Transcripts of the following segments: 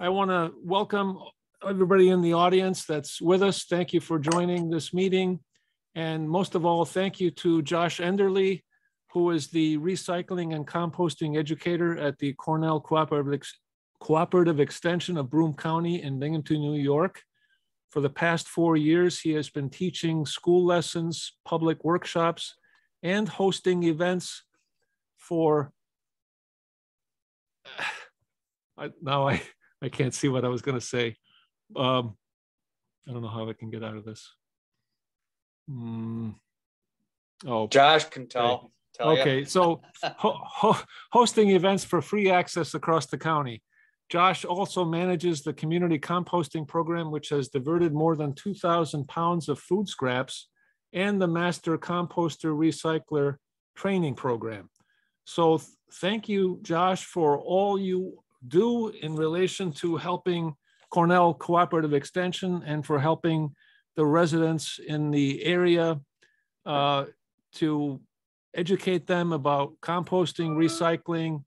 I want to welcome everybody in the audience that's with us. Thank you for joining this meeting. And most of all, thank you to Josh Enderle, who is the recycling and composting educator at the Cornell Cooperative, Cooperative Extension of Broome County in Binghamton, New York. For the past four years, he has been teaching school lessons, public workshops, and hosting events for, now I, I can't see what I was going to say. Um, I don't know how I can get out of this. Mm. Oh, Josh can tell. Okay, okay. so ho ho hosting events for free access across the county. Josh also manages the community composting program, which has diverted more than 2,000 pounds of food scraps, and the Master Composter Recycler training program. So thank you, Josh, for all you do in relation to helping Cornell Cooperative Extension and for helping the residents in the area uh, to educate them about composting, recycling,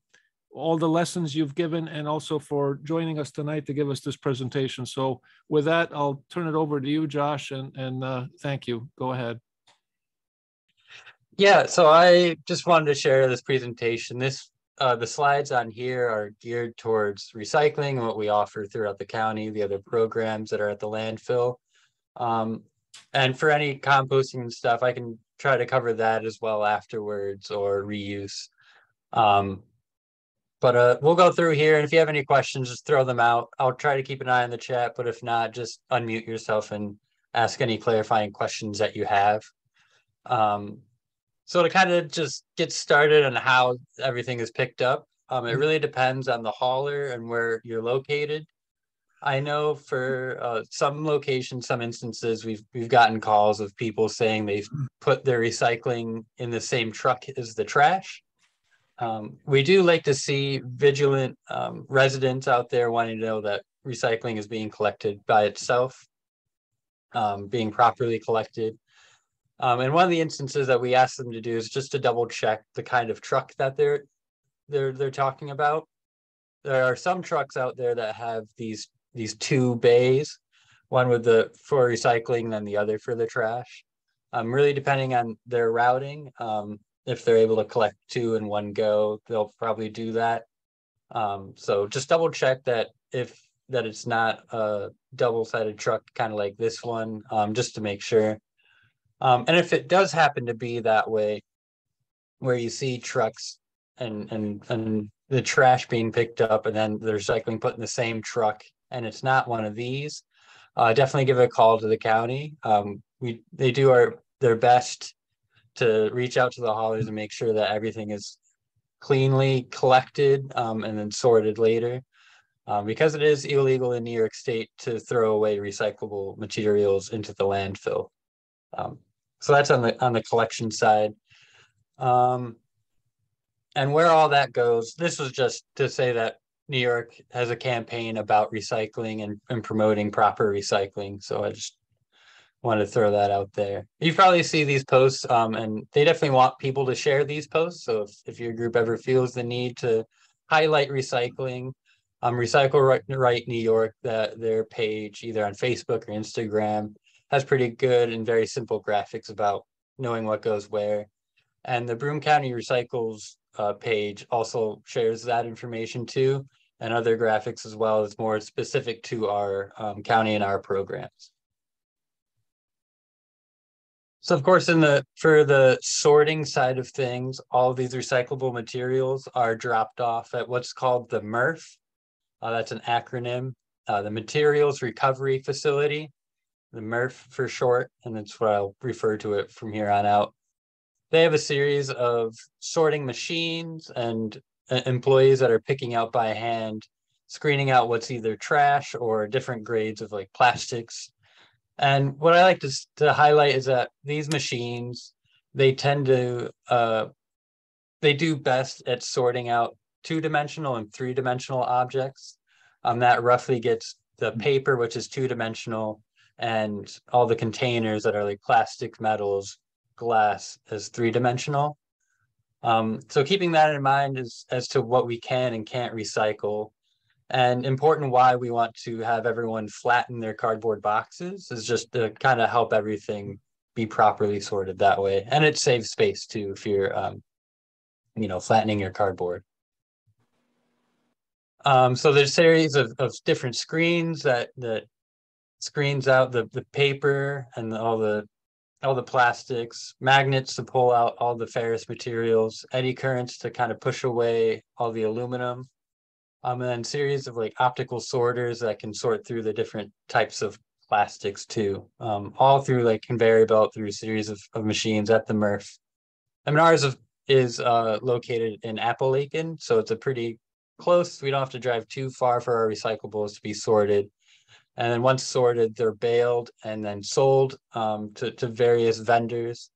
all the lessons you've given, and also for joining us tonight to give us this presentation. So with that, I'll turn it over to you, Josh, and, and uh, thank you. Go ahead. Yeah, so I just wanted to share this presentation. This uh, the slides on here are geared towards recycling and what we offer throughout the county, the other programs that are at the landfill. Um, and for any composting and stuff, I can try to cover that as well afterwards or reuse. Um, but uh, we'll go through here. And if you have any questions, just throw them out. I'll try to keep an eye on the chat, but if not, just unmute yourself and ask any clarifying questions that you have. Um, so to kind of just get started on how everything is picked up, um, it mm-hmm. really depends on the hauler and where you're located. I know for uh, some locations, some instances, we've we've gotten calls of people saying they've put their recycling in the same truck as the trash. Um, we do like to see vigilant um, residents out there wanting to know that recycling is being collected by itself, um, being properly collected, um, and one of the instances that we asked them to do is just to double check the kind of truck that they're they're they're talking about. There are some trucks out there that have these these two bays, one with the for recycling, then the other for the trash. Um, really depending on their routing, um, if they're able to collect two in one go, they'll probably do that. Um, so just double check that if that it's not a double-sided truck, kind of like this one, um, just to make sure. Um, and if it does happen to be that way, where you see trucks and and and the trash being picked up and then the recycling put in the same truck, and it's not one of these, uh, definitely give a call to the county. Um, we they do our their best to reach out to the haulers and make sure that everything is cleanly collected um, and then sorted later. Um, because it is illegal in New York State to throw away recyclable materials into the landfill. Um, so that's on the on the collection side. Um, and where all that goes, this was just to say that New York has a campaign about recycling and, and promoting proper recycling. So I just wanted to throw that out there. You probably see these posts, um, and they definitely want people to share these posts. So if, if your group ever feels the need to highlight recycling, um, Recycle right, right New York, that their page either on Facebook or Instagram has pretty good and very simple graphics about knowing what goes where. And the Broome County Recycles uh, page also shares that information too, and other graphics as well as more specific to our um, county and our programs. So of course, in the for the sorting side of things, all of these recyclable materials are dropped off at what's called the MRF. Uh, that's an acronym, uh, the Materials Recovery Facility the MRF for short, and that's what I'll refer to it from here on out. They have a series of sorting machines and uh, employees that are picking out by hand, screening out what's either trash or different grades of like plastics. And what I like to, to highlight is that these machines, they tend to, uh, they do best at sorting out two dimensional and three dimensional objects. Um, that roughly gets the paper, which is two dimensional, and all the containers that are like plastic, metals, glass as three dimensional. Um, so keeping that in mind as, as to what we can and can't recycle. And important why we want to have everyone flatten their cardboard boxes is just to kind of help everything be properly sorted that way. And it saves space too if you're, um, you know, flattening your cardboard. Um, so there's a series of, of different screens that that screens out the the paper and all the all the plastics, magnets to pull out all the ferrous materials, eddy currents to kind of push away all the aluminum. Um, and then series of like optical sorters that can sort through the different types of plastics too. Um, all through like conveyor belt through series of, of machines at the MRF. I mean, ours is, is uh, located in Apalachin, so it's a pretty close. We don't have to drive too far for our recyclables to be sorted. And then once sorted, they're baled and then sold um, to, to various vendors.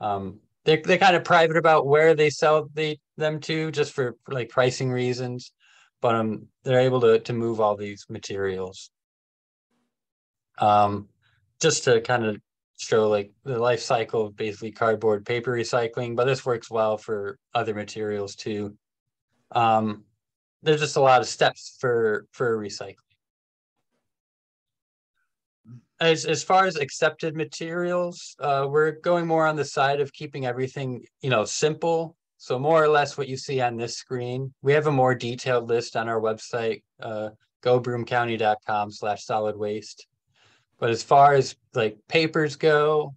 Um, they're, they're kind of private about where they sell the, them to just for, for like pricing reasons, but um, they're able to, to move all these materials. Um, just to kind of show like the life cycle of basically cardboard paper recycling, but this works well for other materials too. Um, there's just a lot of steps for for recycling. As as far as accepted materials, uh, we're going more on the side of keeping everything you know simple. So more or less what you see on this screen. We have a more detailed list on our website, uh, gobroomcounty.com slash solid waste. But as far as like papers go,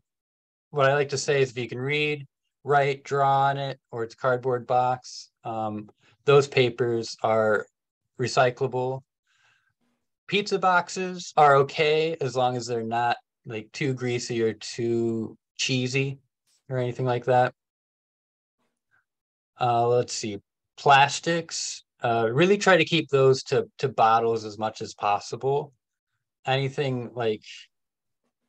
what I like to say is if you can read, write, draw on it, or it's cardboard box, um, those papers are recyclable. Pizza boxes are okay as long as they're not like too greasy or too cheesy or anything like that. Uh, let's see, plastics. Uh, really try to keep those to to bottles as much as possible. Anything like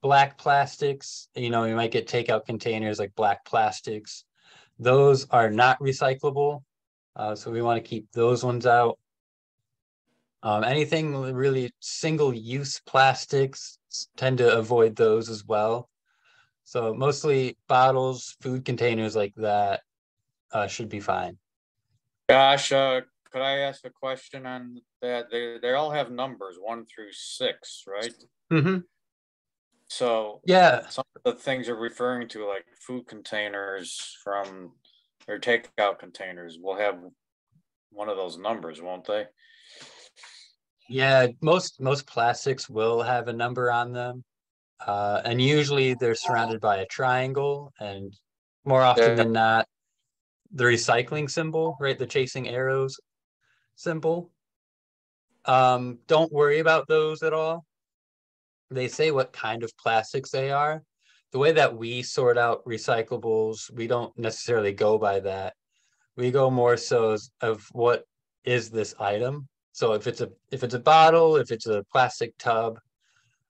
black plastics, you know, you might get takeout containers like black plastics. Those are not recyclable. Uh, so we want to keep those ones out. Um, anything really single use plastics tend to avoid those as well. So mostly bottles, food containers like that uh, should be fine. Gosh, uh, could I ask a question on that? They, they all have numbers one through six, right? Mm-hmm. So yeah, some of the things you're referring to, like food containers from or takeout containers will have one of those numbers, won't they? Yeah, most most plastics will have a number on them. Uh, and usually they're surrounded by a triangle and more often than not the recycling symbol, right? The chasing arrows symbol. Um, don't worry about those at all. They say what kind of plastics they are, the way that we sort out recyclables, we don't necessarily go by that. We go more so of what is this item. So if it's a if it's a bottle, if it's a plastic tub,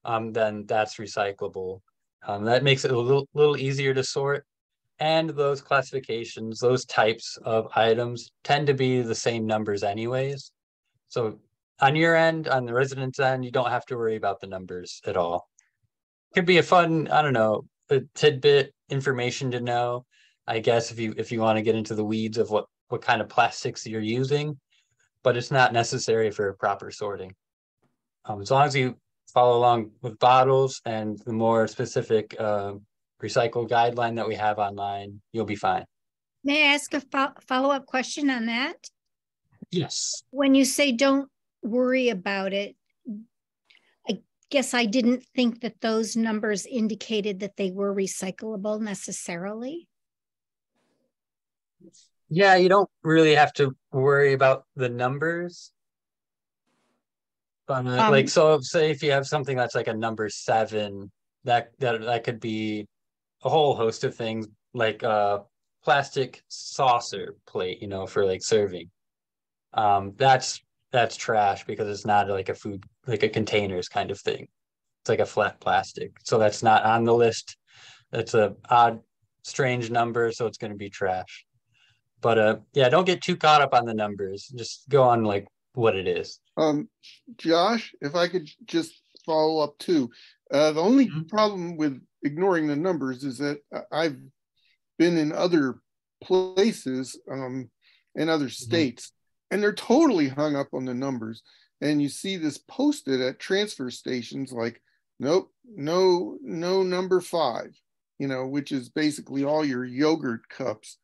um, then that's recyclable. Um, that makes it a little little easier to sort. And those classifications, those types of items tend to be the same numbers anyways. So on your end, on the resident's end, you don't have to worry about the numbers at all could be a fun, I don't know, a tidbit information to know. I guess if you if you want to get into the weeds of what what kind of plastics you're using, but it's not necessary for proper sorting. Um, as long as you follow along with bottles and the more specific uh, recycle guideline that we have online, you'll be fine. May I ask a fo- follow up question on that? Yes. When you say don't worry about it, I guess I didn't think that those numbers indicated that they were recyclable necessarily. Yeah, you don't really have to worry about the numbers. But uh, um, like so say if you have something that's like a number 7, that that that could be a whole host of things like a plastic saucer plate, you know, for like serving. Um that's that's trash because it's not like a food like a containers kind of thing. It's like a flat plastic. So that's not on the list. That's a odd, strange number, so it's going to be trash. But uh, yeah, don't get too caught up on the numbers. Just go on like what it is. Um, Josh, if I could just follow up too. Uh, the only mm-hmm. problem with ignoring the numbers is that I've been in other places um, in other mm-hmm. states, mm-hmm. and they're totally hung up on the numbers. and you see this posted at transfer stations like, nope, no, no number five, you know, which is basically all your yogurt cups.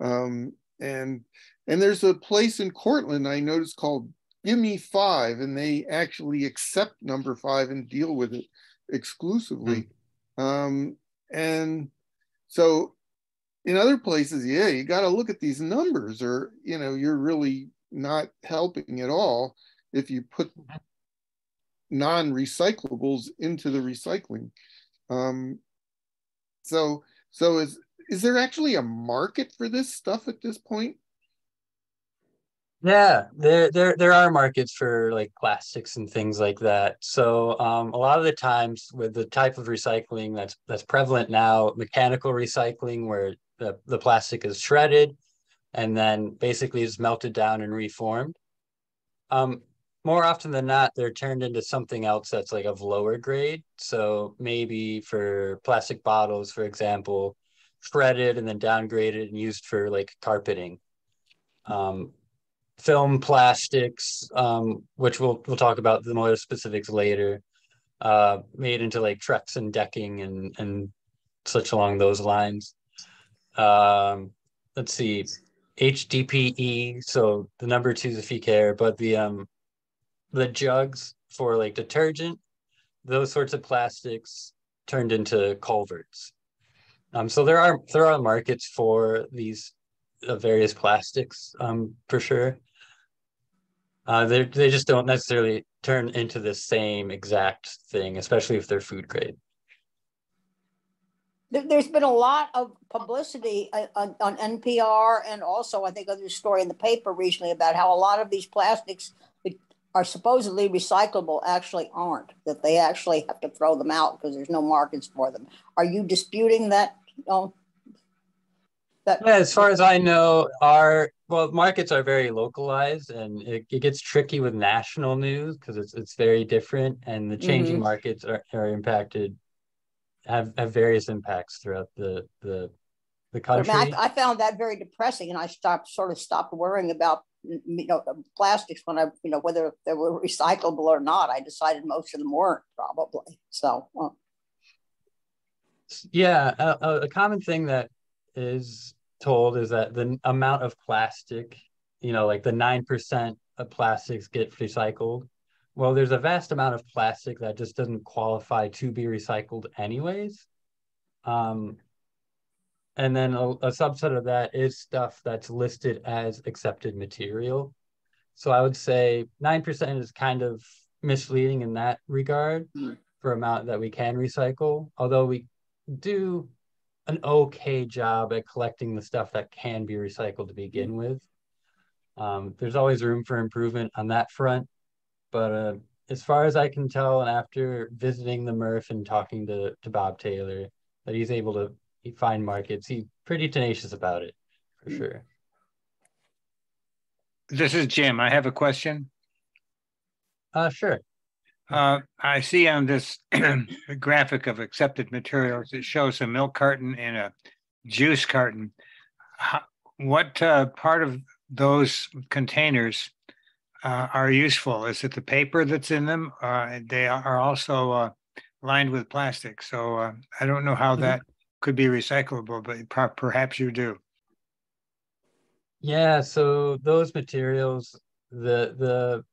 Um, and and there's a place in Cortland I noticed called Give Me Five, and they actually accept number five and deal with it exclusively. Mm. Um, and so in other places, yeah, you got to look at these numbers, or you know, you're really not helping at all if you put non-recyclables into the recycling. Um, so, so is is there actually a market for this stuff at this point? Yeah, there there there are markets for like plastics and things like that. So um, a lot of the times with the type of recycling that's that's prevalent now, mechanical recycling, where the, the plastic is shredded and then basically is melted down and reformed. Um, more often than not, they're turned into something else that's like of lower grade. So maybe for plastic bottles, for example, shredded and then downgraded and used for like carpeting. Um, film plastics, um, which we'll we'll talk about the more specifics later, uh, made into like Trex and decking and and such along those lines. Um, let's see, HDPE. So the number two is if you care, but the um the jugs for like detergent, those sorts of plastics turned into culverts. Um, so there are there are markets for these uh, various plastics um, for sure. Uh, they they just don't necessarily turn into the same exact thing, especially if they're food grade. There's been a lot of publicity uh, on, on NPR and also I think other story in the paper recently about how a lot of these plastics that are supposedly recyclable actually aren't, that they actually have to throw them out because there's no markets for them. Are you disputing that? Oh, that yeah, as far as I know, our well markets are very localized and it, it gets tricky with national news because it's it's very different and the changing mm-hmm. markets are, are impacted have, have various impacts throughout the the the country. I, mean, I, I found that very depressing and I stopped sort of stopped worrying about you know the plastics when I you know whether they were recyclable or not. I decided most of them weren't probably. So. Well. Yeah, a, a common thing that is told is that the amount of plastic, you know, like the nine percent of plastics get recycled. Well, there's a vast amount of plastic that just doesn't qualify to be recycled anyways. Um, and then a, a, subset of that is stuff that's listed as accepted material. So I would say 9% is kind of misleading in that regard mm-hmm. for amount that we can recycle, although we do an okay job at collecting the stuff that can be recycled to begin mm-hmm. with. Um, there's always room for improvement on that front, but uh, as far as I can tell, and after visiting the MRF and talking to, to Bob Taylor, that he's able to he find markets. He's pretty tenacious about it for sure. This is Jim. I have a question. Uh, sure. Uh, I see on this graphic of accepted materials, it shows a milk carton and a juice carton. How, what uh, part of those containers uh, are useful? Is it the paper that's in them? Uh, they are also uh, lined with plastic. So uh, I don't know how mm-hmm. that could be recyclable, but perhaps you do. Yeah, so those materials, the the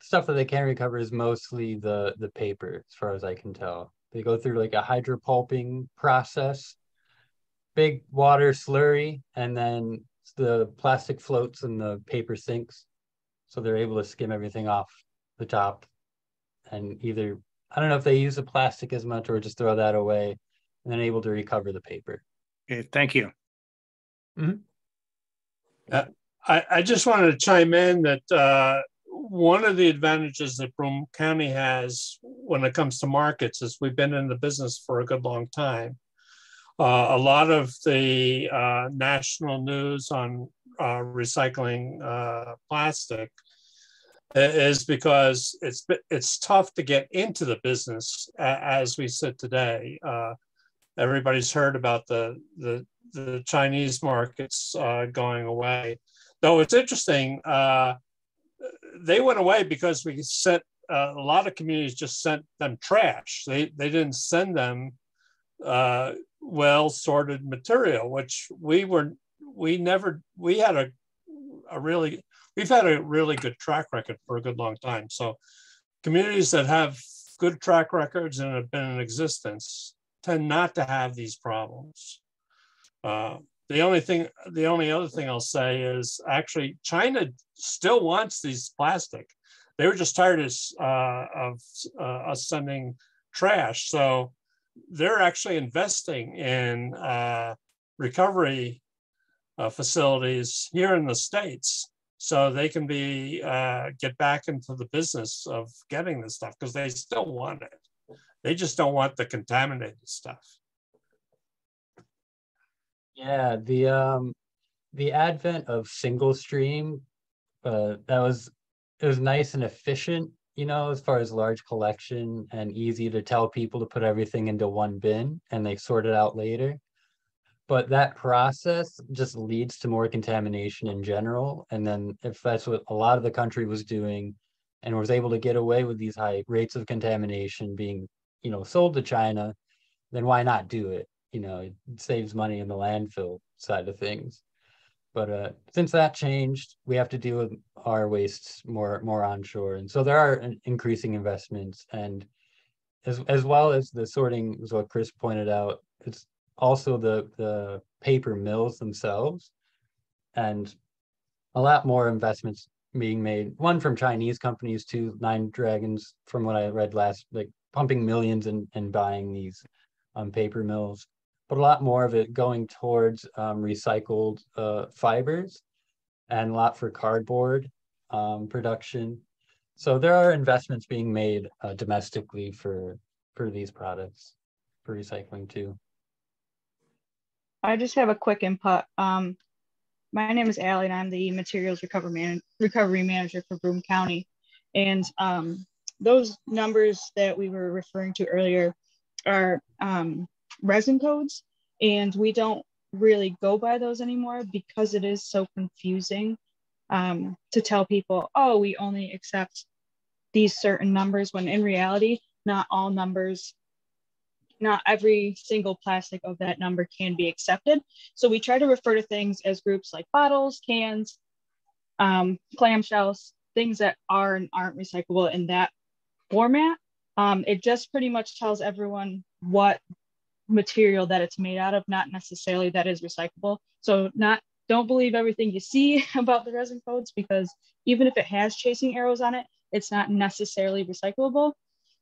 stuff that they can recover is mostly the the paper, as far as I can tell. They go through like a hydropulping process, big water slurry, and then the plastic floats and the paper sinks, so they're able to skim everything off the top, and either I don't know if they use the plastic as much or just throw that away and then able to recover the paper. Okay, thank you. Mm-hmm. Uh, I, I just wanted to chime in that uh, one of the advantages that Broome County has when it comes to markets is we've been in the business for a good long time. Uh, a lot of the uh, national news on uh, recycling uh, plastic is because it's it's tough to get into the business as we sit today. Uh, everybody's heard about the the, the Chinese markets uh, going away. Though it's interesting, they went away because we sent uh, a lot of communities just sent them trash. They they didn't send them uh, well sorted material, which we were we never we had a a really we've had a really good track record for a good long time. So communities that have good track records and have been in existence tend not to have these problems. Uh, the only thing, the only other thing I'll say is actually China still wants these plastic. They were just tired of, uh, of uh, us sending trash. So they're actually investing in uh, recovery uh, facilities here in the States so they can be uh, get back into the business of getting this stuff because they still want it. They just don't want the contaminated stuff. Yeah, the um the advent of single stream, uh, that was it was nice and efficient, you know, as far as large collection and easy to tell people to put everything into one bin and they sort it out later but that process just leads to more contamination in general. And then if that's what a lot of the country was doing and was able to get away with these high rates of contamination being, you know, sold to China, then why not do it? You know, it saves money in the landfill side of things. But uh, since that changed, we have to deal with our wastes more more onshore, and so there are increasing investments, and as as well as the sorting, is what Chris pointed out. It's also the the paper mills themselves and a lot more investments being made one from chinese companies to nine dragons from what i read last like pumping millions and and buying these um, paper mills but a lot more of it going towards um, recycled uh, fibers and a lot for cardboard um, production so there are investments being made uh, domestically for for these products for recycling too I just have a quick input. Um, my name is Allie, and I'm the materials recovery, man- recovery manager for Broome County. And um, those numbers that we were referring to earlier are um, resin codes, and we don't really go by those anymore because it is so confusing um, to tell people, oh, we only accept these certain numbers, when in reality, not all numbers not every single plastic of that number can be accepted. So we try to refer to things as groups like bottles, cans, um, clamshells, things that are and aren't recyclable in that format. Um, it just pretty much tells everyone what material that it's made out of, not necessarily that is recyclable. So not don't believe everything you see about the resin codes because even if it has chasing arrows on it, it's not necessarily recyclable.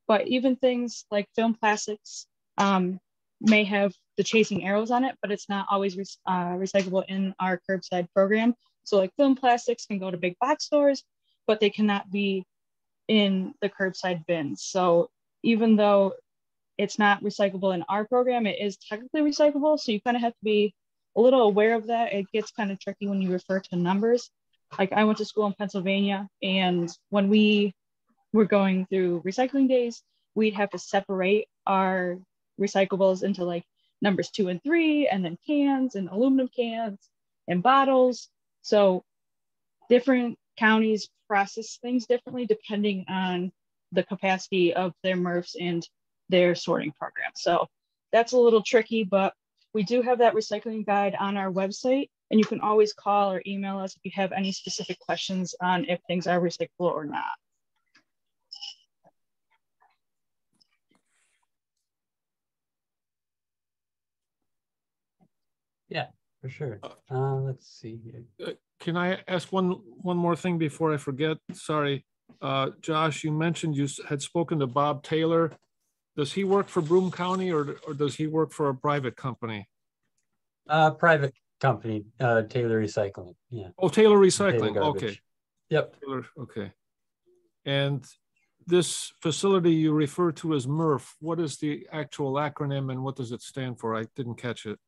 But even things like film plastics, um, may have the chasing arrows on it, but it's not always re uh, recyclable in our curbside program. So like film plastics can go to big box stores, but they cannot be in the curbside bins. So even though it's not recyclable in our program, it is technically recyclable. So you kind of have to be a little aware of that. It gets kind of tricky when you refer to numbers. Like I went to school in Pennsylvania, and when we were going through recycling days, we'd have to separate our recyclables into like numbers two and three, and then cans and aluminum cans and bottles. So different counties process things differently depending on the capacity of their MRFs and their sorting program. So that's a little tricky, but we do have that recycling guide on our website, and you can always call or email us if you have any specific questions on if things are recyclable or not. Yeah, for sure. Uh, let's see here. Uh, Can I ask one, one more thing before I forget? Sorry. Uh, Josh, you mentioned you had spoken to Bob Taylor. Does he work for Broome County or, or does he work for a private company? Uh, private company, uh, Taylor Recycling. Yeah. Oh, Taylor Recycling. Taylor Okay. Yep. Taylor, okay. And this facility you refer to as MRF, what is the actual acronym and what does it stand for? I didn't catch it.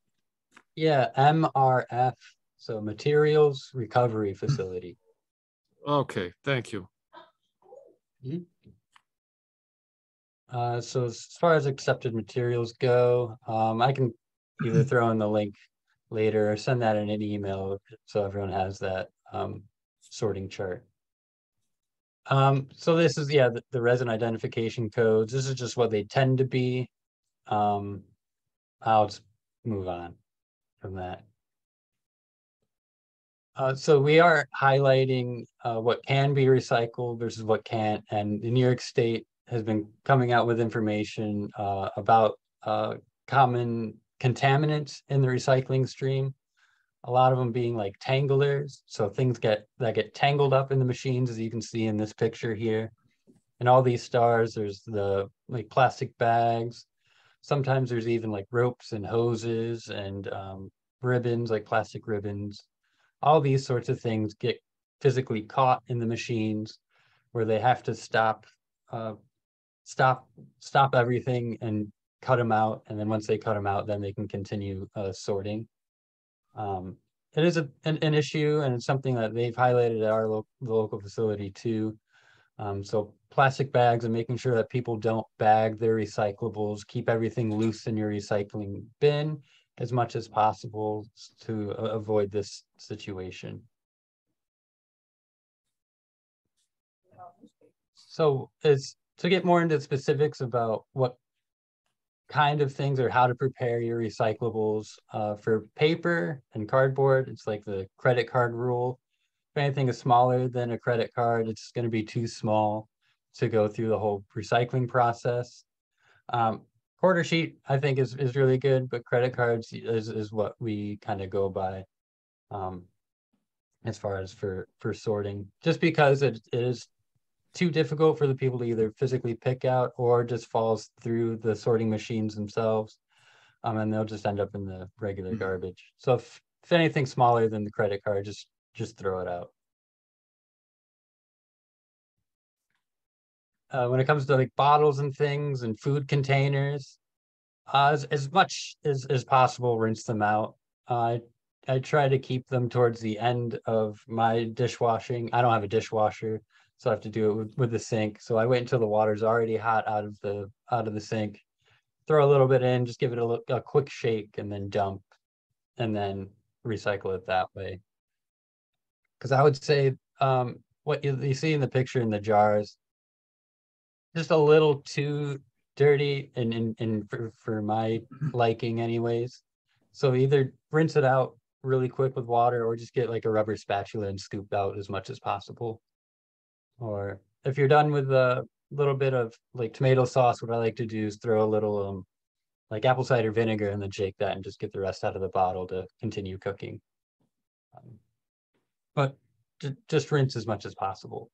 Yeah, MRF. So Materials Recovery Facility. Okay, thank you. Uh, so as far as accepted materials go, um, I can either throw in the link later or send that in an email so everyone has that um, sorting chart. Um, so this is, yeah, the, the resin identification codes. This is just what they tend to be. Um, I'll just move on from that. Uh, so we are highlighting uh, what can be recycled versus what can't, and the New York State has been coming out with information uh, about uh, common contaminants in the recycling stream. A lot of them being like tanglers, so things get that get tangled up in the machines, as you can see in this picture here. And all these stars, there's the like plastic bags. Sometimes there's even like ropes and hoses and um, ribbons, like plastic ribbons all these sorts of things get physically caught in the machines where they have to stop uh, stop stop everything and cut them out and then once they cut them out then they can continue uh, sorting um, it is a, an, an, issue and it's something that they've highlighted at our lo the local facility too um, so plastic bags and making sure that people don't bag their recyclables keep everything loose in your recycling bin as much as possible to avoid this situation. So is to get more into specifics about what kind of things or how to prepare your recyclables uh, for paper and cardboard, it's like the credit card rule. If anything is smaller than a credit card, it's going to be too small to go through the whole recycling process. Um, quarter sheet I think is is really good, but credit cards is is what we kind of go by um as far as for for sorting just because it, it is too difficult for the people to either physically pick out or just falls through the sorting machines themselves um and they'll just end up in the regular mm -hmm. garbage so if, if anything smaller than the credit card just just throw it out uh, when it comes to like bottles and things and food containers, uh, as, as much as, as possible, rinse them out. Uh, I try to keep them towards the end of my dishwashing. I don't have a dishwasher, so I have to do it with, with the sink. So I wait until the water's already hot out of the out of the sink, throw a little bit in, just give it a, a quick shake, and then dump, and then recycle it that way. Because I would say um, what you, you see in the picture in the jars, just a little too dirty and and, and for, for my liking anyways. So either rinse it out really quick with water or just get like a rubber spatula and scoop out as much as possible. Or if you're done with a little bit of like tomato sauce, what I like to do is throw a little um like apple cider vinegar and then shake that and just get the rest out of the bottle to continue cooking. Um, but just rinse as much as possible.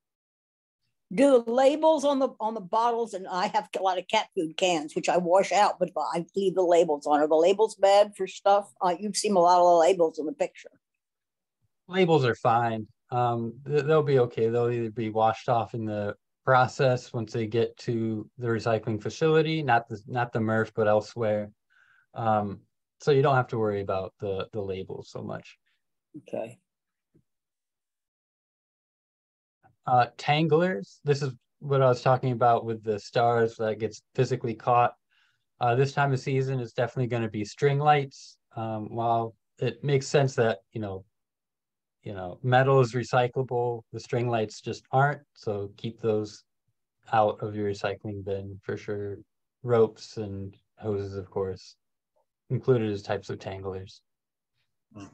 Do the labels on the on the bottles and i have a lot of cat food cans which i wash out but i leave the labels on. Are the labels bad for stuff? Uh, you've seen a lot of the labels in the picture. Labels are fine um, they'll be okay they'll either be washed off in the process once they get to the recycling facility not the not the MRF but elsewhere um, so you don't have to worry about the the labels so much okay uh, tanglers. This is what I was talking about with the stars that gets physically caught. Uh, this time of season is definitely going to be string lights. Um, while it makes sense that you know, you know, metal is recyclable, the string lights just aren't. So keep those out of your recycling bin for sure. Ropes and hoses, of course, included as types of tanglers. Mm.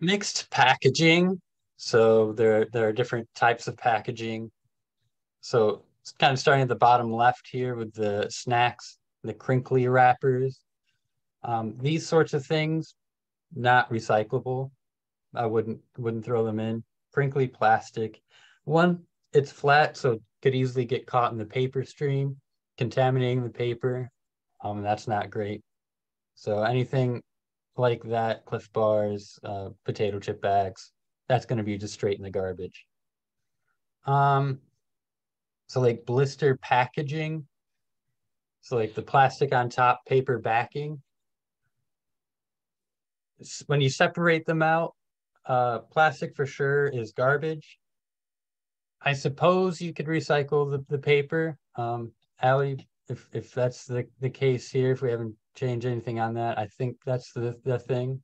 mixed packaging. So there, there are different types of packaging. So it's kind of starting at the bottom left here with the snacks, the crinkly wrappers. Um, these sorts of things, not recyclable. I wouldn't wouldn't throw them in. Crinkly plastic. One, it's flat, so it could easily get caught in the paper stream, contaminating the paper. Um, that's not great. So anything like that, Clif bars, uh, potato chip bags, that's going to be just straight in the garbage. Um, so like blister packaging, so like the plastic on top, paper backing. When you separate them out, uh, plastic for sure is garbage. I suppose you could recycle the, the paper. Um, Allie, if, if that's the, the case here, if we haven't changed anything on that. I think that's the, the thing.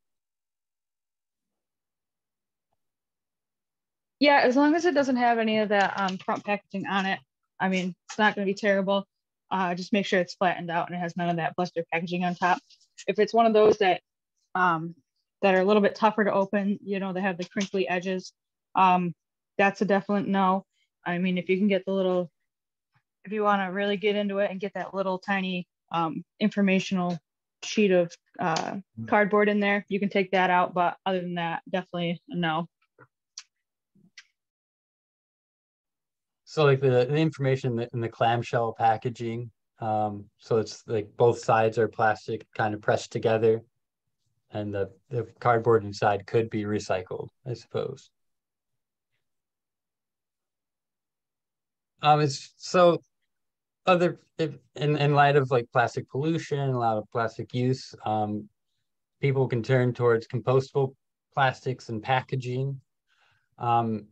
Yeah, as long as it doesn't have any of that um, front packaging on it, I mean, it's not going to be terrible. Uh, just make sure it's flattened out and it has none of that blister packaging on top. If it's one of those that um, that are a little bit tougher to open, you know, they have the crinkly edges, um, that's a definite no. I mean, if you can get the little, if you want to really get into it and get that little tiny um, informational sheet of uh, cardboard in there, you can take that out. But other than that, definitely a no. So like the, the information in the clamshell packaging, um, so it's like both sides are plastic kind of pressed together and the, the cardboard inside could be recycled, I suppose. Um, it's so other if, in in light of like plastic pollution, a lot of plastic use, um, people can turn towards compostable plastics and packaging. Um,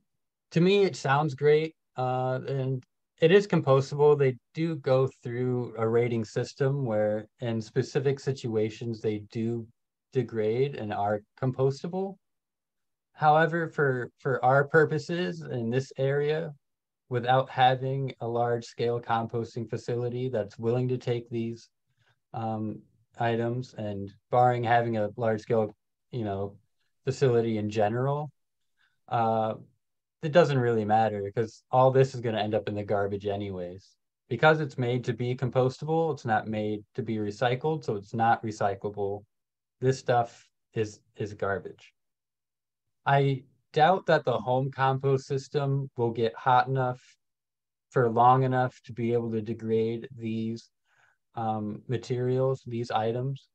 to me, it sounds great, uh, and it is compostable. They do go through a rating system where, in specific situations, they do degrade and are compostable. However, for for our purposes in this area, without having a large scale composting facility that's willing to take these um, items and barring having a large scale, you know, facility in general, uh, it doesn't really matter because all this is going to end up in the garbage anyways. Because it's made to be compostable, it's not made to be recycled, so it's not recyclable. This stuff is is garbage. I doubt that the home compost system will get hot enough for long enough to be able to degrade these um, materials, these items.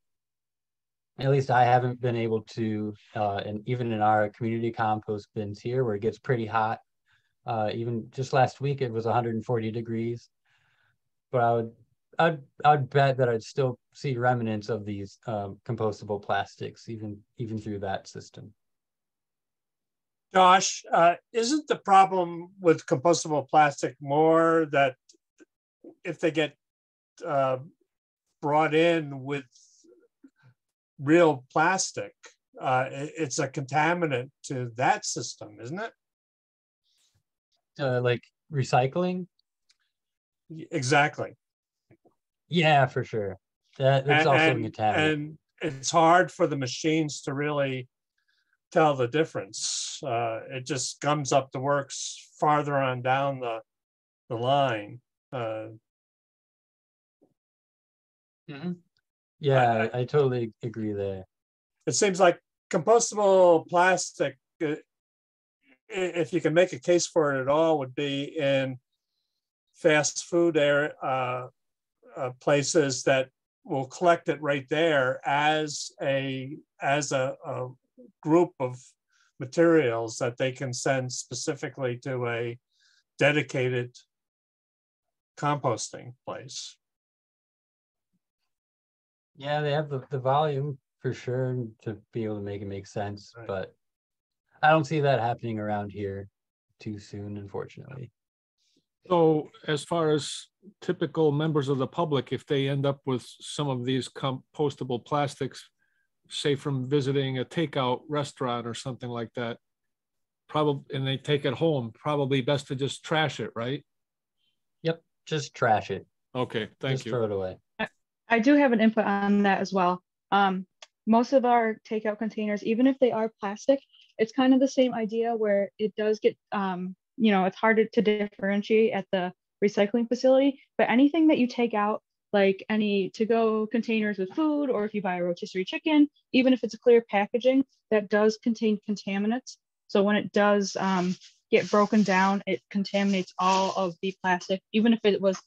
At least I haven't been able to, uh, and even in our community compost bins here, where it gets pretty hot. Uh, even just last week, it was 140 degrees. But I would, I'd, I'd bet that I'd still see remnants of these um, compostable plastics, even even through that system. Josh, uh, isn't the problem with compostable plastic more that if they get uh, brought in with real plastic, uh, it's a contaminant to that system, isn't it? Uh, like recycling? Exactly. Yeah, for sure. That, that's and, also and, a contaminant. And it's hard for the machines to really tell the difference. Uh, it just gums up the works farther on down the the line. Uh, mm-hmm. Yeah, I, I, totally agree there. It seems like compostable plastic, uh, if you can make a case for it at all, would be in fast food air, uh, places that will collect it right there as a as a, a group of materials that they can send specifically to a dedicated composting place. Yeah, they have the, the volume for sure to be able to make it make sense, right. but I don't see that happening around here too soon, unfortunately. So as far as typical members of the public, if they end up with some of these compostable plastics, say from visiting a takeout restaurant or something like that, probably, and they take it home, probably best to just trash it, right? Yep, just trash it. Okay, thank just you. Throw it away. I, I do have an input on that as well. Um, most of our takeout containers, even if they are plastic, it's kind of the same idea where it does get, um, you know, it's harder to differentiate at the recycling facility. But anything that you take out like any to-go containers with food, or if you buy a rotisserie chicken, even if it's a clear packaging, that does contain contaminants. So when it does um, get broken down, it contaminates all of the plastic, even if it was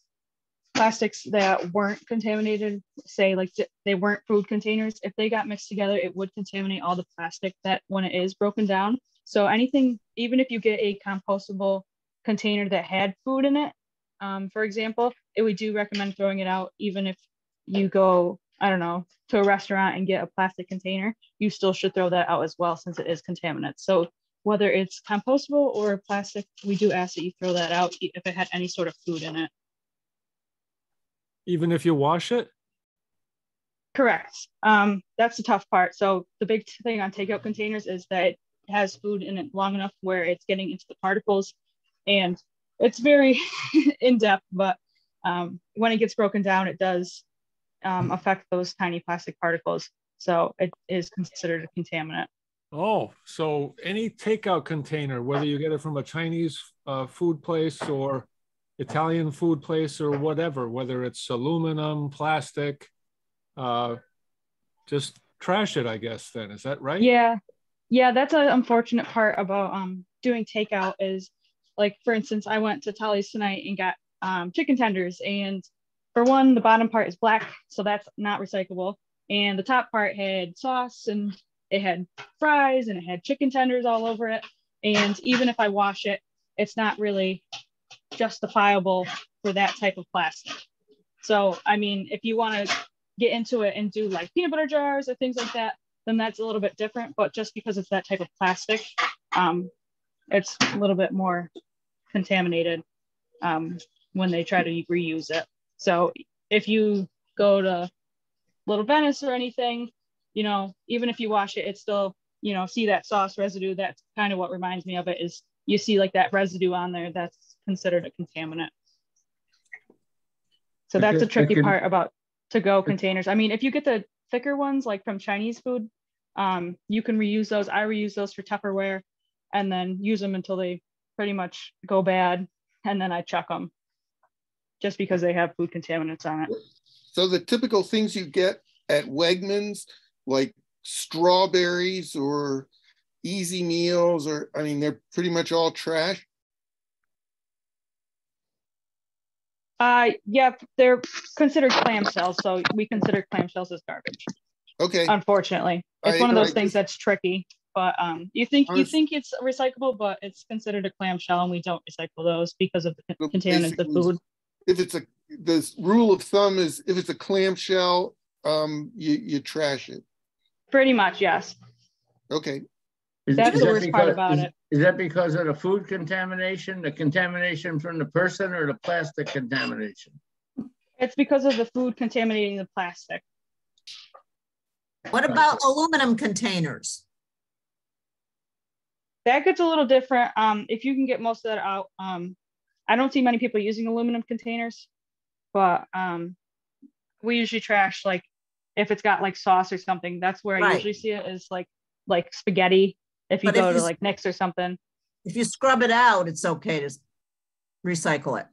plastics that weren't contaminated, say like they weren't food containers, if they got mixed together, it would contaminate all the plastic that when it is broken down. So anything, even if you get a compostable container that had food in it, um, for example, it, we do recommend throwing it out even if you go, I don't know, to a restaurant and get a plastic container, you still should throw that out as well since it is contaminant. So whether it's compostable or plastic, we do ask that you throw that out if it had any sort of food in it. Even if you wash it? Correct. Um, that's the tough part. So the big thing on takeout containers is that has food in it long enough where it's getting into the particles. And it's very in depth, but um, when it gets broken down, it does um, affect those tiny plastic particles. So it is considered a contaminant. Oh, so any takeout container, whether you get it from a Chinese uh, food place or Italian food place or whatever, whether it's aluminum, plastic, uh, just trash it, I guess, then. Is that right? Yeah. Yeah, that's an unfortunate part about um, doing takeout is like, for instance, I went to Tally's tonight and got um, chicken tenders. And for one, the bottom part is black, so that's not recyclable. And the top part had sauce and it had fries and it had chicken tenders all over it. And even if I wash it, it's not really justifiable for that type of plastic. So, I mean, if you want to get into it and do like peanut butter jars or things like that, then that's a little bit different. But just because it's that type of plastic, um, it's a little bit more contaminated um, when they try to reuse it. So if you go to Little Venice or anything, you know, even if you wash it, it's still, you know, see that sauce residue. That's kind of what reminds me of it is you see like that residue on there that's considered a contaminant. So that's the tricky part about to go containers. I mean, if you get the thicker ones like from Chinese food, um, you can reuse those. I reuse those for Tupperware and then use them until they pretty much go bad. And then I chuck them just because they have food contaminants on it. So the typical things you get at Wegmans, like strawberries or easy meals, or I mean, they're pretty much all trash. Uh, yeah, they're considered clamshells, so we consider clamshells as garbage. Okay. Unfortunately, it's I- one of those I things just- that's tricky. But um, you think you think it's recyclable, but it's considered a clamshell, and we don't recycle those because of the So contaminants of basically, food. If it's a, this rule of thumb is if it's a clamshell, um, you, you trash it. Pretty much, yes. Okay. Is- That's is the that worst part about is- it. Is that because of the food contamination, the contamination from the person or the plastic contamination? It's because of the food contaminating the plastic. What about aluminum containers? That gets a little different. Um, if you can get most of that out, um, I don't see many people using aluminum containers, but um, we usually trash like if it's got like sauce or something. That's where I usually see it is like like spaghetti. If you But if go you to s- like Nick's or something. If you scrub it out, it's okay to recycle it.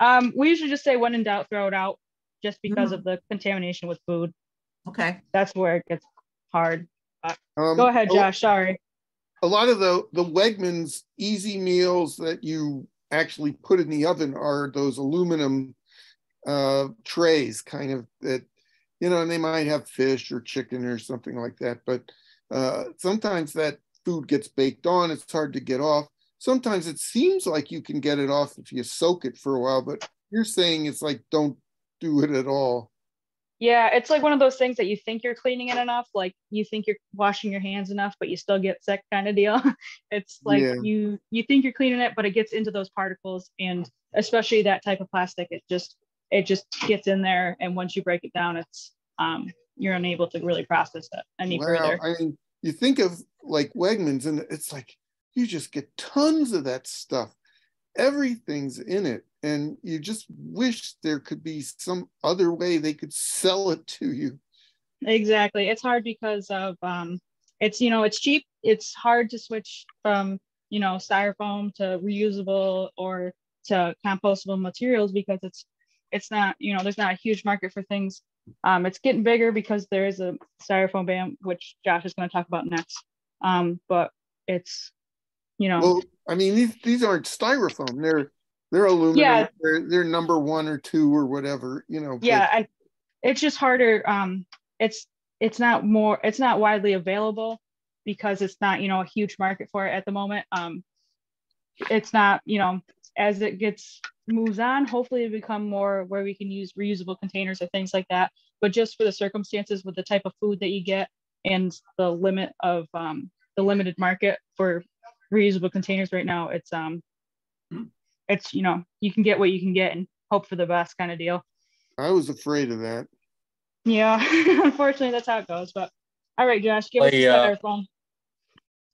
Um, we usually just say when in doubt, throw it out, just because of the contamination with food. Okay. That's where it gets hard. Uh, Um, go ahead, Josh. Sorry. A lot of the, the Wegmans easy meals that you actually put in the oven are those aluminum uh, trays kind of that, you know, and they might have fish or chicken or something like that. But uh, sometimes that food gets baked on, it's hard to get off. Sometimes it seems like you can get it off if you soak it for a while, but you're saying it's like don't do it at all. Yeah, it's like one of those things that you think you're cleaning it enough, like you think you're washing your hands enough, but you still get sick kind of deal. it's like Yeah. you you think you're cleaning it, but it gets into those particles, and especially that type of plastic, it just it just gets in there, and once you break it down, it's um you're unable to really process it any Wow, further. I mean, you think of like Wegmans, and it's like you just get tons of that stuff. Everything's in it, and you just wish there could be some other way they could sell it to you. Exactly. It's hard because of um it's you know it's cheap. It's hard to switch from you know styrofoam to reusable or to compostable materials because it's it's not you know there's not a huge market for things. Um, it's getting bigger because there is a styrofoam ban, which Josh is going to talk about next. Um, but it's you know Well, I mean, these these aren't styrofoam; they're they're aluminum. Yeah. They're they're number one or two or whatever, you know. but- yeah and it's just harder um it's it's not more it's not widely available because it's not you know a huge market for it at the moment um it's not you know as it gets moves on hopefully it become more where we can use reusable containers or things like that but just for the circumstances with the type of food that you get and the limit of um the limited market for reusable containers right now it's um it's you know you can get what you can get and hope for the best kind of deal I was afraid of that. yeah, unfortunately, that's how it goes. But all right, Josh, give us I, the uh, styrofoam.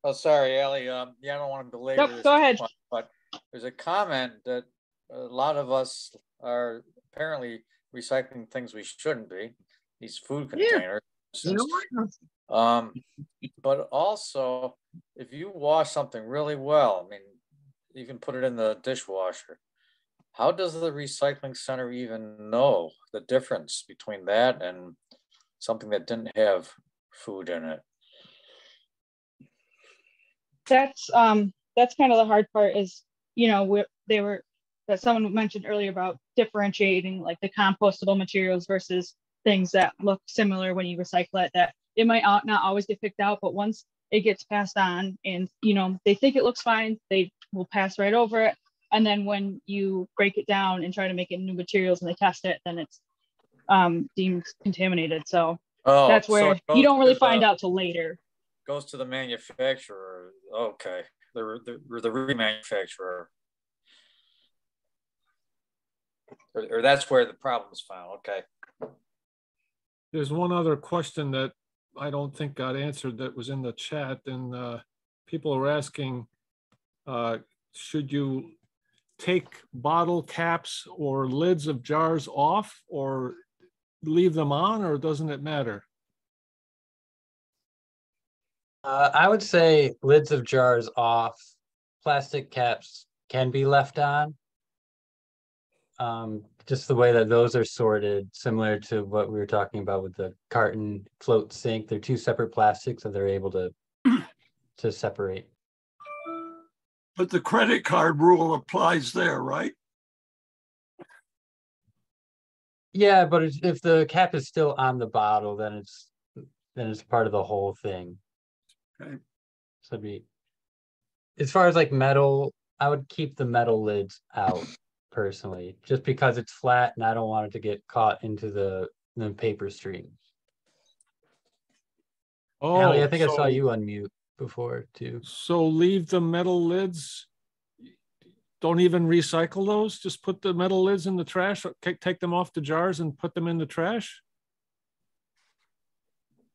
Oh, sorry, Ellie. Um, yeah, I don't want to belabor Nope, this. go ahead. much, But there's a comment that a lot of us are apparently recycling things we shouldn't be, these food Yeah. containers. You know? Um, but also, if you wash something really well, I mean, you can put it in the dishwasher. How does the recycling center even know the difference between that and something that didn't have food in it? that's um that's kind of the hard part is you know we they were that someone mentioned earlier about differentiating like the compostable materials versus things that look similar when you recycle it that it might not not always get picked out but once it gets passed on and you know they think it looks fine they will pass right over it and then when you break it down and try to make it new materials and they test it then it's um deemed contaminated so Oh, that's so where it you don't really find the- out till later Goes to the manufacturer. Okay, the the, the remanufacturer. Or, or that's where the problem's found. Okay. There's one other question that I don't think got answered that was in the chat and uh, people are asking, uh, should you take bottle caps or lids of jars off or leave them on or doesn't it matter? Uh, I would say lids of jars off, plastic caps can be left on. Um, just the way that those are sorted, similar to what we were talking about with the carton float sink. They're two separate plastics that they're able to to separate. But the credit card rule applies there, right? Yeah, but it's, if the cap is still on the bottle, then it's then it's part of the whole thing. Okay. So it'd be as far as like metal, I would keep the metal lids out personally, just because it's flat and I don't want it to get caught into the the paper stream. Oh, Allie, I think I saw so- you unmute before too. So leave the metal lids. Don't even recycle those. Just put the metal lids in the trash. Take, take them off the jars and put them in the trash.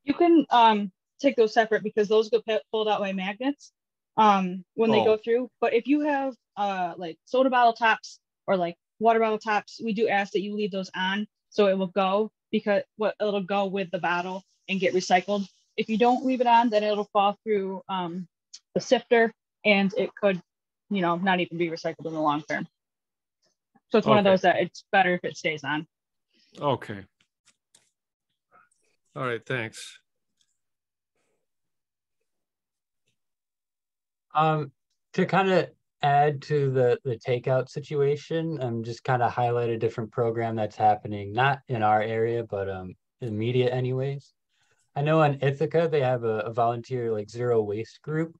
You can um take those separate because those get pulled out by magnets um when they Oh. go through. But if you have uh like soda bottle tops or like water bottle tops, we do ask that you leave those on so it will go because what it'll go with the bottle and get recycled. If you don't leave it on, then it'll fall through um the sifter and it could, you know, not even be recycled in the long term. So it's one of those that it's better if it stays on. Okay. All right, thanks. Um, to kind of add to the the takeout situation, I'm just kind of highlight a different program that's happening, not in our area, but um in the media anyways. I know in Ithaca they have a, a volunteer like zero waste group,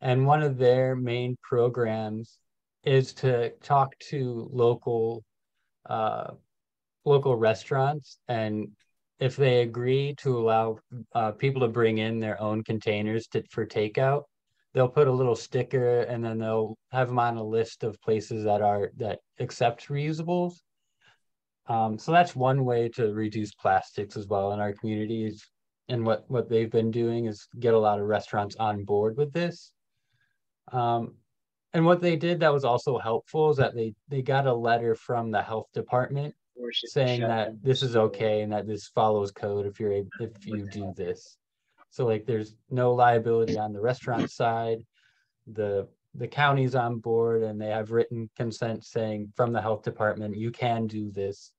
and one of their main programs is to talk to local uh local restaurants and if they agree to allow uh, people to bring in their own containers to, for takeout, they'll put a little sticker and then they'll have them on a list of places that are that accept reusables. Um, so that's one way to reduce plastics as well in our communities. And what what they've been doing is get a lot of restaurants on board with this. Um, and what they did that was also helpful is that they they got a letter from the health department saying that this is okay and that this follows code if you're able, if you do this. So like there's no liability on the restaurant side. The the county's on board and they have written consent saying from the health department, you can do this.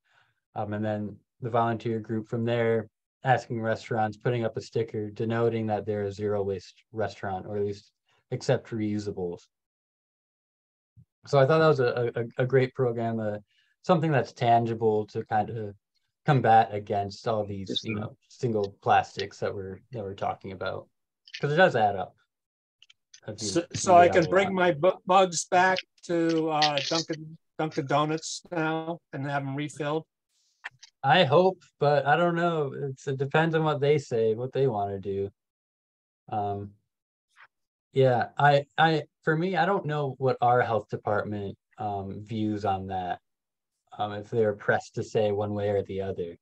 Um, and then the volunteer group from there asking restaurants, putting up a sticker denoting that they're a zero waste restaurant or at least accept reusables. So I thought that was a, a, a great program, uh, something that's tangible to kind of combat against all these, you know, single plastics that we're that we're talking about. Because it does add up. you- So, so I can bring lot. my bu- bugs back to uh, Dunkin' Dunkin' Donuts now and have them refilled. I hope, but I don't know. It's it depends on what they say, what they want to do. Um, yeah, I I for me, I don't know what our health department um views on that. Um, if they're pressed to say one way or the other.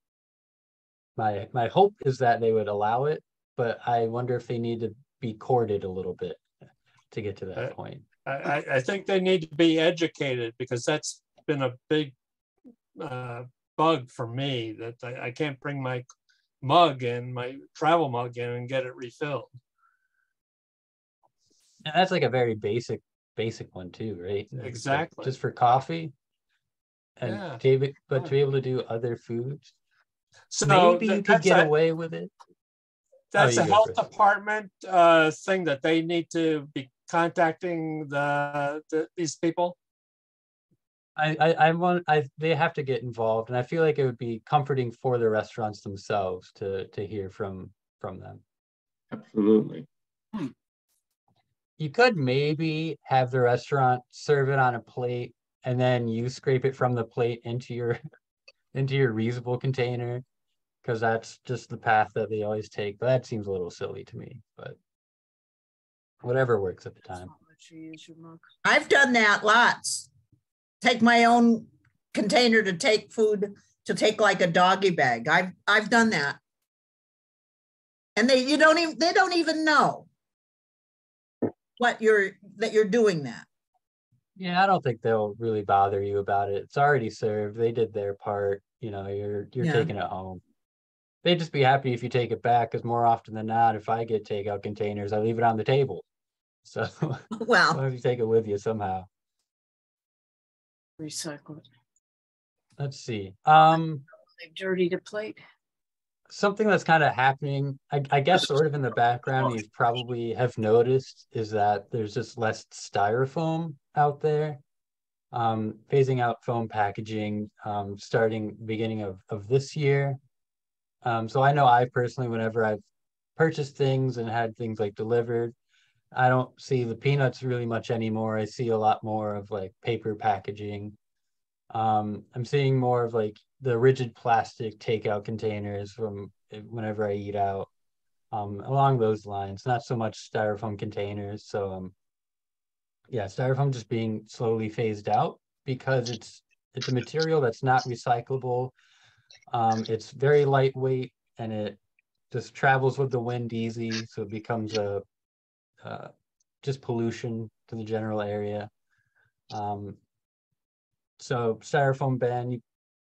My my hope is that they would allow it, but I wonder if they need to be courted a little bit to get to that Uh, point. I, I, I think they need to be educated because that's been a big uh, bug for me that I, I can't bring my mug in, my travel mug in and get it refilled. And that's like a very basic, basic one too, right? It's like Exactly. Just for coffee. And Yeah. David, but to be able to do other foods, So maybe you could get a- away with it. That's you a health Chris. department uh, thing that they need to be contacting the, the these people. I, I, I want, I, they have to get involved and I feel like it would be comforting for the restaurants themselves to, to hear from, from them. Absolutely. You could maybe have the restaurant serve it on a plate and then you scrape it from the plate into your, into your reusable container. Cause that's just the path that they always take, but that seems a little silly to me, but. Whatever works at the time. I've done that lots. Take my own container to take food, to take like a doggy bag. I've, I've done that. And they, you don't even, they don't even know what you're, that you're doing that. Yeah, I don't think they'll really bother you about it. It's already served. They did their part. You know, you're you're Yeah. taking it home. They'd just be happy if you take it back, because more often than not, if I get takeout containers, I leave it on the table. So Well, why don't you take it with you somehow? Recycle it. Let's see. Um, to plate. Something that's kind of happening, I, I guess, sort of in the background, you probably have noticed is that there's just less styrofoam out there. Um, phasing out foam packaging, um, starting beginning of, of this year. Um, so I know I personally, whenever I've purchased things and had things like delivered, I don't see the peanuts really much anymore. I see a lot more of like paper packaging. Um, I'm seeing more of like the rigid plastic takeout containers from eh, whenever I eat out. Um, along those lines, not so much styrofoam containers. So um, yeah, styrofoam just being slowly phased out because it's it's a material that's not recyclable. Um, it's very lightweight and it just travels with the wind easy, so it becomes a uh, just pollution to the general area. Um, so styrofoam ban, you,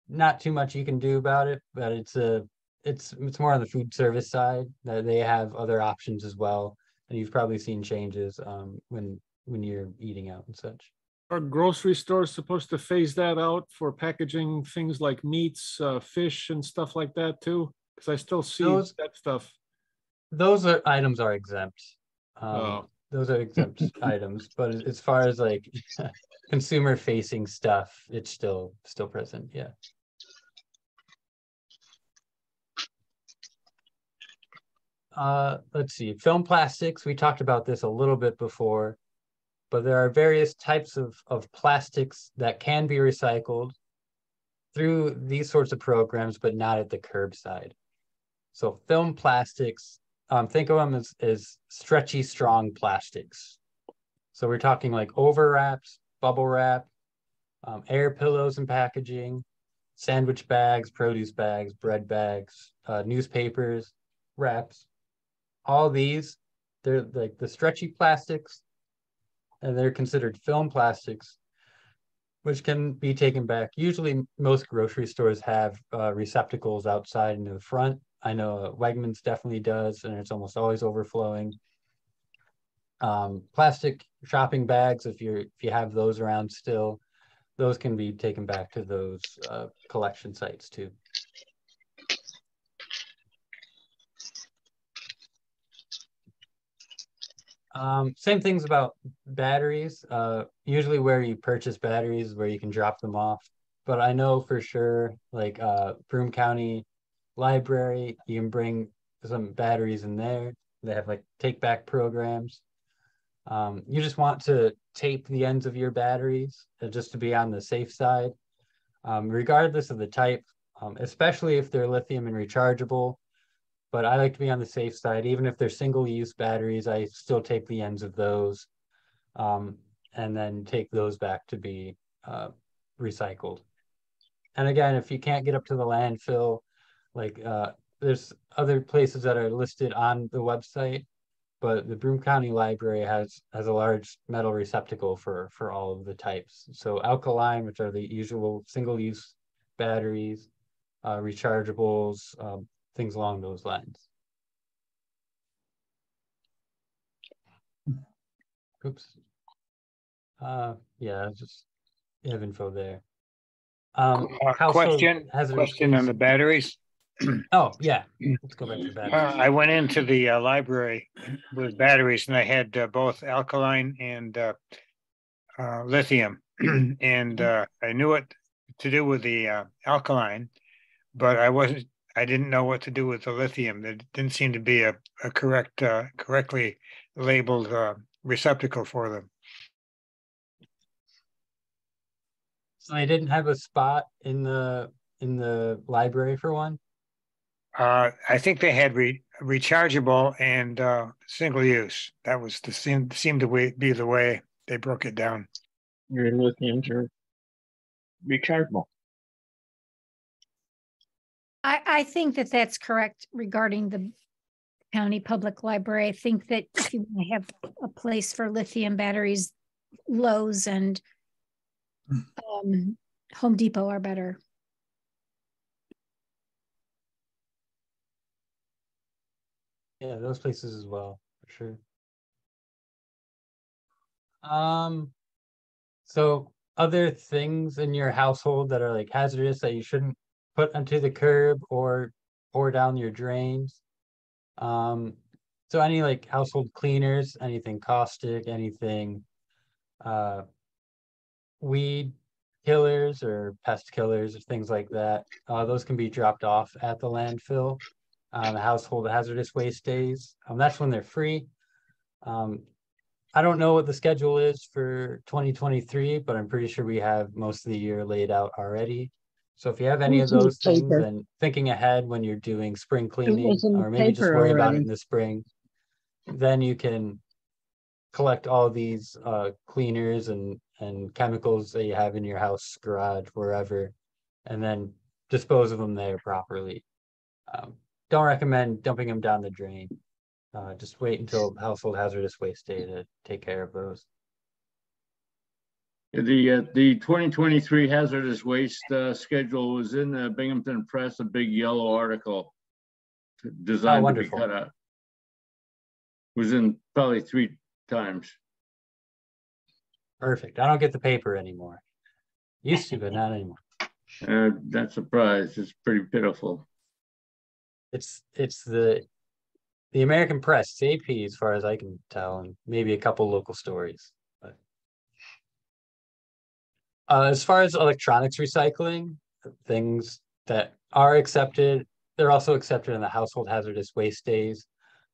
not too much you can do about it, but it's a it's it's more on the food service side that they have other options as well, and you've probably seen changes um, when when you're eating out and such. Are grocery stores supposed to phase that out for packaging things like meats, uh, fish and stuff like that too? Because I still see Those- that stuff. Those are items are exempt. Um, Oh. Those are exempt items, but as- as far as like consumer facing stuff, it's still still present. Yeah. Uh, let's see, film plastics, we talked about this a little bit before, but there are various types of, of plastics that can be recycled through these sorts of programs, but not at the curbside. So film plastics, um, think of them as, as stretchy, strong plastics. So we're talking like over wraps, bubble wrap, um, air pillows and packaging, sandwich bags, produce bags, bread bags, uh, newspapers, wraps. All these, they're like the stretchy plastics, and they're considered film plastics, which can be taken back. Usually, most grocery stores have uh, receptacles outside into the front. I know uh, Wegmans definitely does, and it's almost always overflowing. Um, plastic shopping bags, if you're if you have those around still, those can be taken back to those uh, collection sites too. Um, same things about batteries. Uh, usually where you purchase batteries where you can drop them off. But I know for sure, like uh, Broome County Library, you can bring some batteries in there. They have like take back programs. Um, you just want to tape the ends of your batteries uh, just to be on the safe side, um, regardless of the type, um, especially if they're lithium and rechargeable. But I like to be on the safe side, even if they're single use batteries, I still take the ends of those um, and then take those back to be uh, recycled. And again, if you can't get up to the landfill, like uh, there's other places that are listed on the website but the Broome County Library has has a large metal receptacle for for all of the types. So alkaline, which are the usual single use batteries, uh, rechargeables, um, things along those lines. Oops. Uh, yeah, just have info there. Um, Uh, Question, hazardous question on the batteries. Oh, yeah, let's go back to the Uh, batteries. I went into the uh, library with batteries and I had uh, both alkaline and uh, uh, lithium. And uh, I knew what to do with the uh, alkaline, but I wasn't, I didn't know what to do with the lithium. There didn't seem to be a, a correct, uh, correctly labeled uh, receptacle for them. So they didn't have a spot in the in the library for one? Uh, I think they had re- rechargeable and uh, single use. That was the seemed seemed to way, be the way they broke it down. Your lithiums are rechargeable. I, I think that that's correct regarding the county public library. I think that if you wanna have a place for lithium batteries, Lowe's and um, Home Depot are better. Yeah, those places as well, for sure. Um, so other things in your household that are like hazardous that you shouldn't put onto the curb or pour down your drains. Um, so any like household cleaners, anything caustic, anything uh weed killers or pest killers or things like that, uh, those can be dropped off at the landfill. Um, household hazardous waste days, um, that's when they're free. Um, I don't know what the schedule is for twenty twenty-three, but I'm pretty sure we have most of the year laid out already. So if you have any of those things paper. and thinking ahead when you're doing spring cleaning, was in the or maybe just worry about it in the spring. Then you can collect all these uh cleaners and and chemicals that you have in your house, garage, wherever, and then dispose of them there properly. Um, don't recommend dumping them down the drain. Uh, just wait until household hazardous waste day to take care of those. The, uh, the twenty twenty-three hazardous waste, uh, schedule was in the Binghamton Press, a big yellow article. Designed to be cut out. Was in probably three times. Perfect. I don't get the paper anymore. Used to, but not anymore. Uh, not surprised. It's pretty pitiful. It's it's the the American press, it's AP as far as I can tell, and maybe a couple local stories. Uh, as far as electronics recycling, things that are accepted, they're also accepted in the household hazardous waste days.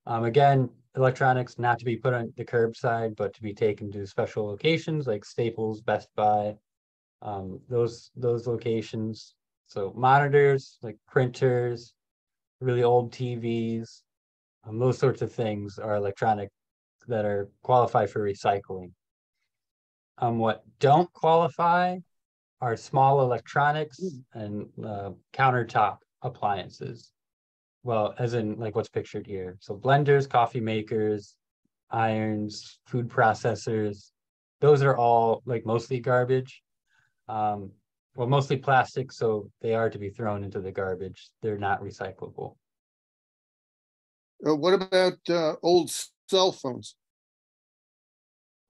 Um, again, electronics not to be put on the curbside, but to be taken to special locations like Staples, Best Buy, um, those those locations. So monitors like printers, really old TVs, um, those sorts of things are electronic that are qualified for recycling. Um, what don't qualify are small electronics and uh, countertop appliances. Well, as in like what's pictured here. So blenders, coffee makers, irons, food processors, those are all like mostly garbage. Um, well, mostly plastic, so they are to be thrown into the garbage. They're not recyclable. Uh, what about uh, old cell phones?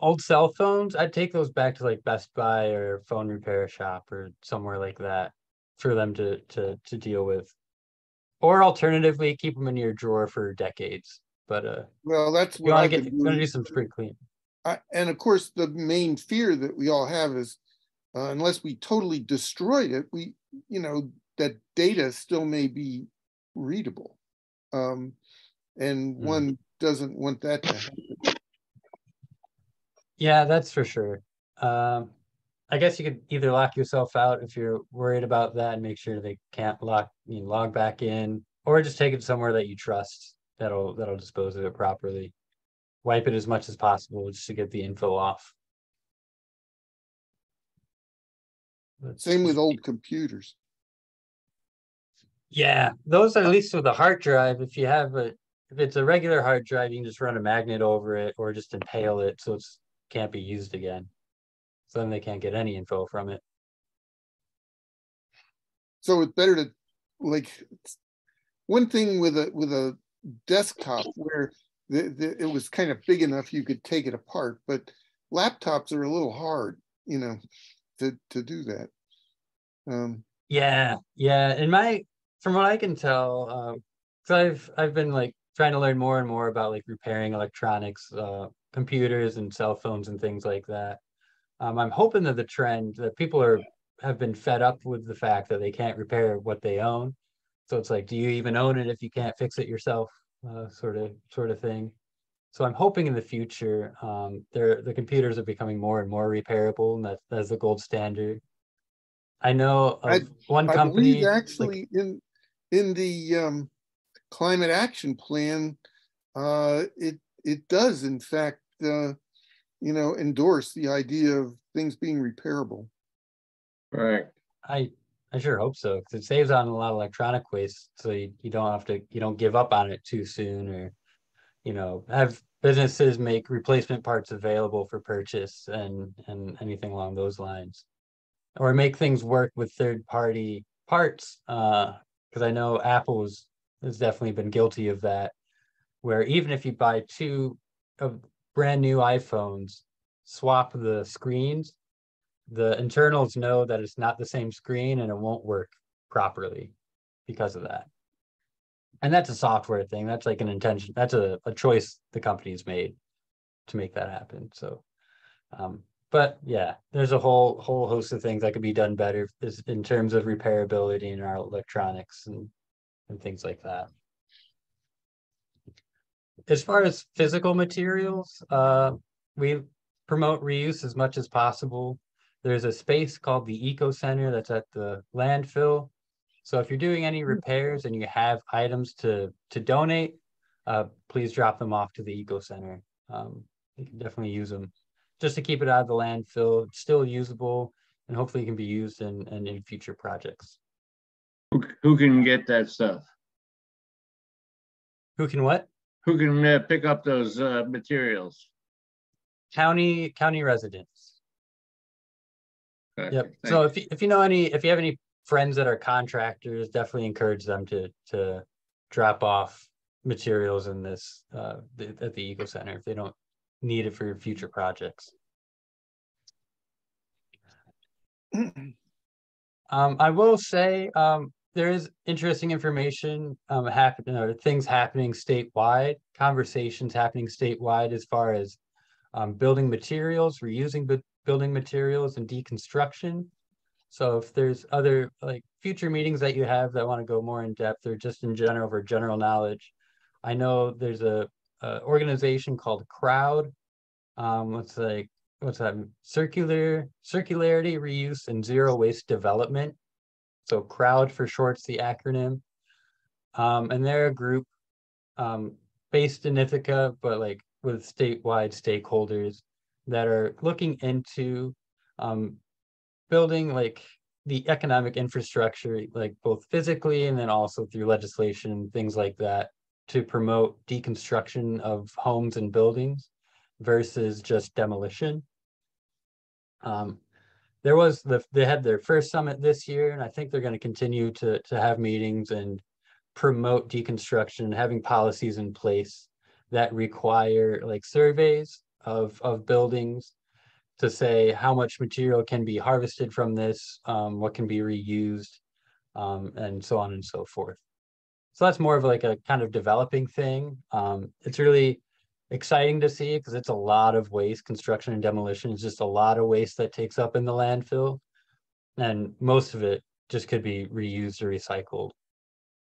Old cell phones, I'd take those back to like Best Buy or phone repair shop or somewhere like that for them to to to deal with. Or alternatively, keep them in your drawer for decades. But uh, Well, that's you want to get to do some spring clean. I, and of course, the main fear that we all have is uh, unless we totally destroyed it, we, you know, that data still may be readable. Um, and Mm. one doesn't want that to happen. Yeah, that's for sure. Um, I guess you could either lock yourself out if you're worried about that and make sure they can't lock, you know, log back in, or just take it somewhere that you trust that'll that'll dispose of it properly. Wipe it as much as possible just to get the info off. Let's Same with old computers. Yeah, those at least with a hard drive, if you have a if it's a regular hard drive, you can just run a magnet over it or just impale it so it's can't be used again. So then they can't get any info from it. So it's better to like one thing with a with a desktop where the, the, it was kind of big enough you could take it apart, but laptops are a little hard, you know, to to do that. Um, Yeah, yeah. In my, from what I can tell, um, so I've I've been like trying to learn more and more about like repairing electronics, uh, computers and cell phones and things like that. Um, I'm hoping that the trend that people are have been fed up with the fact that they can't repair what they own. So it's like, do you even own it if you can't fix it yourself? Uh, sort of sort of thing. So I'm hoping in the future, um, there the computers are becoming more and more repairable, and that that's the gold standard. I know of I, one I company. believe like- actually in in the um, climate action plan, uh, it it does in fact, uh, you know, endorse the idea of things being repairable. Right. I I sure hope so because it saves on a lot of electronic waste, so you, you don't have to you don't give up on it too soon, or you know have businesses make replacement parts available for purchase and and anything along those lines, or make things work with third party parts. Uh, because I know Apple has has definitely been guilty of that, where even if you buy two of brand new iPhones, swap the screens the internals know that it's not the same screen and it won't work properly because of that. And that's a software thing. That's like an intention. That's a, a choice the company's made to make that happen. So, um, but yeah, there's a whole whole host of things that could be done better in terms of repairability in our electronics and and things like that. As far as physical materials, uh, we promote reuse as much as possible. There's a space called the Eco Center that's at the landfill. So if you're doing any repairs and you have items to to donate, uh, please drop them off to the Eco Center. Um, you can definitely use them just to keep it out of the landfill. It's still usable and hopefully can be used in, in, in future projects. Who, who can get that stuff? Who can what? Who can uh, pick up those uh, materials? County county residents. Okay, Yep. thank So if you, if you know any, if you have any friends that are contractors, definitely encourage them to to drop off materials in this uh the, at the Eco Center if they don't need it for future projects. Um, I will say, um, there is interesting information, um, happen, or things happening statewide, conversations happening statewide as far as um, building materials, reusing bu- building materials and deconstruction. So if there's other like future meetings that you have that want to go more in depth or just in general for general knowledge, I know there's a, a organization called Crowd. Um, what's like what's that? Circular circularity, reuse, and zero waste development. So Crowd for short's the acronym. Um, and they're a group um, based in Ithaca, but like with statewide stakeholders that are looking into um, building like the economic infrastructure, like both physically and then also through legislation, things like that, to promote deconstruction of homes and buildings versus just demolition. Um, there was the they had their first summit this year, and I think they're going to continue to to have meetings and promote deconstruction, having policies in place that require like surveys of of buildings to say how much material can be harvested from this, um, what can be reused, um, and so on and so forth. So that's more of like a kind of developing thing. Um, it's really exciting to see because it's a lot of waste. Construction and demolition is just a lot of waste that takes up in the landfill. And most of it just could be reused or recycled.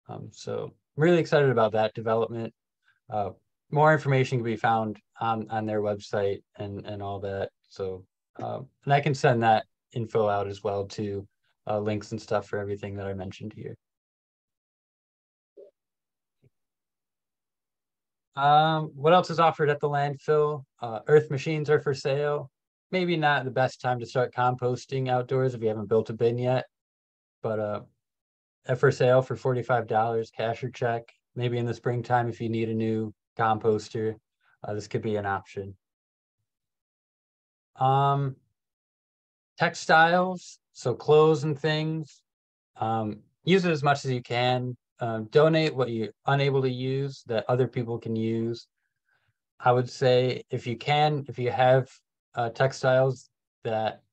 Um, so I'm really excited about that development. Uh, more information can be found on, on their website and, and all that. So, um, and I can send that info out as well to uh, links and stuff for everything that I mentioned here. Um, what else is offered at the landfill? Uh, earth machines are for sale. Maybe not the best time to start composting outdoors if you haven't built a bin yet, but uh, for sale for forty-five dollars, cash or check. maybe in the springtime, if you need a new composter, uh, this could be an option. Um, textiles, so clothes and things. Um, use it as much as you can. Um, donate what you're unable to use that other people can use. I would say if you can, if you have uh, textiles that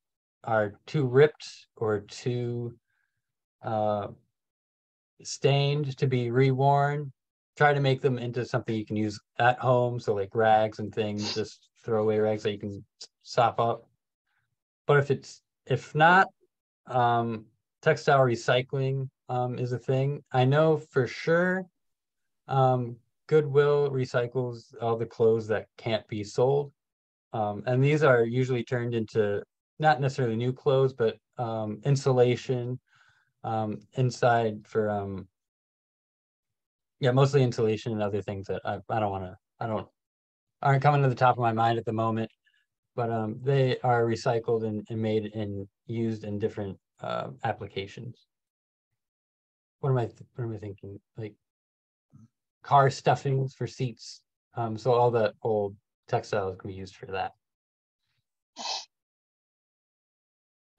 are too ripped or too uh, stained to be reworn, try to make them into something you can use at home. So like rags and things, just throw away rags that you can sop up. But if it's if not, um, textile recycling um, is a thing. I know for sure um, Goodwill recycles all the clothes that can't be sold. Um, and these are usually turned into not necessarily new clothes, but um, insulation um, inside for, um, yeah, mostly insulation and other things that I, I don't want to, I don't, aren't coming to the top of my mind at the moment. But they are recycled and, and made and used in different uh, applications. What am I, th- what am I thinking? Like car stuffings for seats. Um, so all the old textiles can be used for that.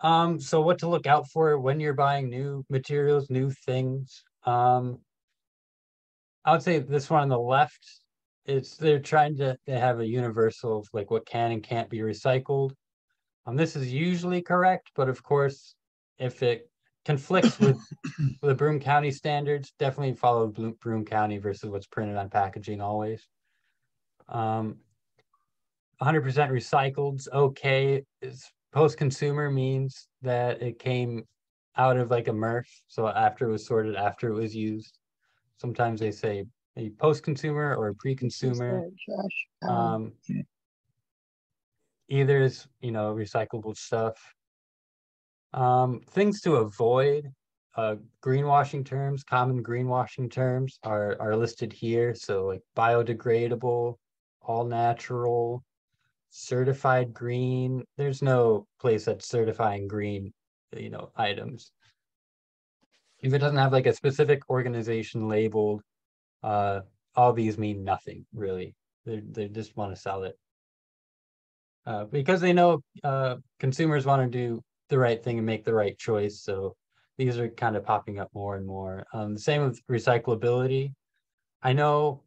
Um, so what to look out for when you're buying new materials, new things. Um, I would say this one on the left, it's they're trying to have a universal of like what can and can't be recycled. Um, this is usually correct, but of course, if it conflicts with the Broome County standards, definitely follow Blo- Broome County versus what's printed on packaging always. Um, 100% recycled's okay. Is post-consumer means that it came out of like a MRF, so after it was sorted, after it was used. Sometimes they say a post-consumer or a pre-consumer. Um, either is you know recyclable stuff. Um, things to avoid. Uh, greenwashing terms, common greenwashing terms are are listed here. So like biodegradable, all natural, certified green. There's no place that's certifying green, you know, items. If it doesn't have like a specific organization labeled, uh, all these mean nothing really. They they just want to sell it. Uh, because they know uh, consumers want to do the right thing and make the right choice. So these are kind of popping up more and more. Um, the same with recyclability. I know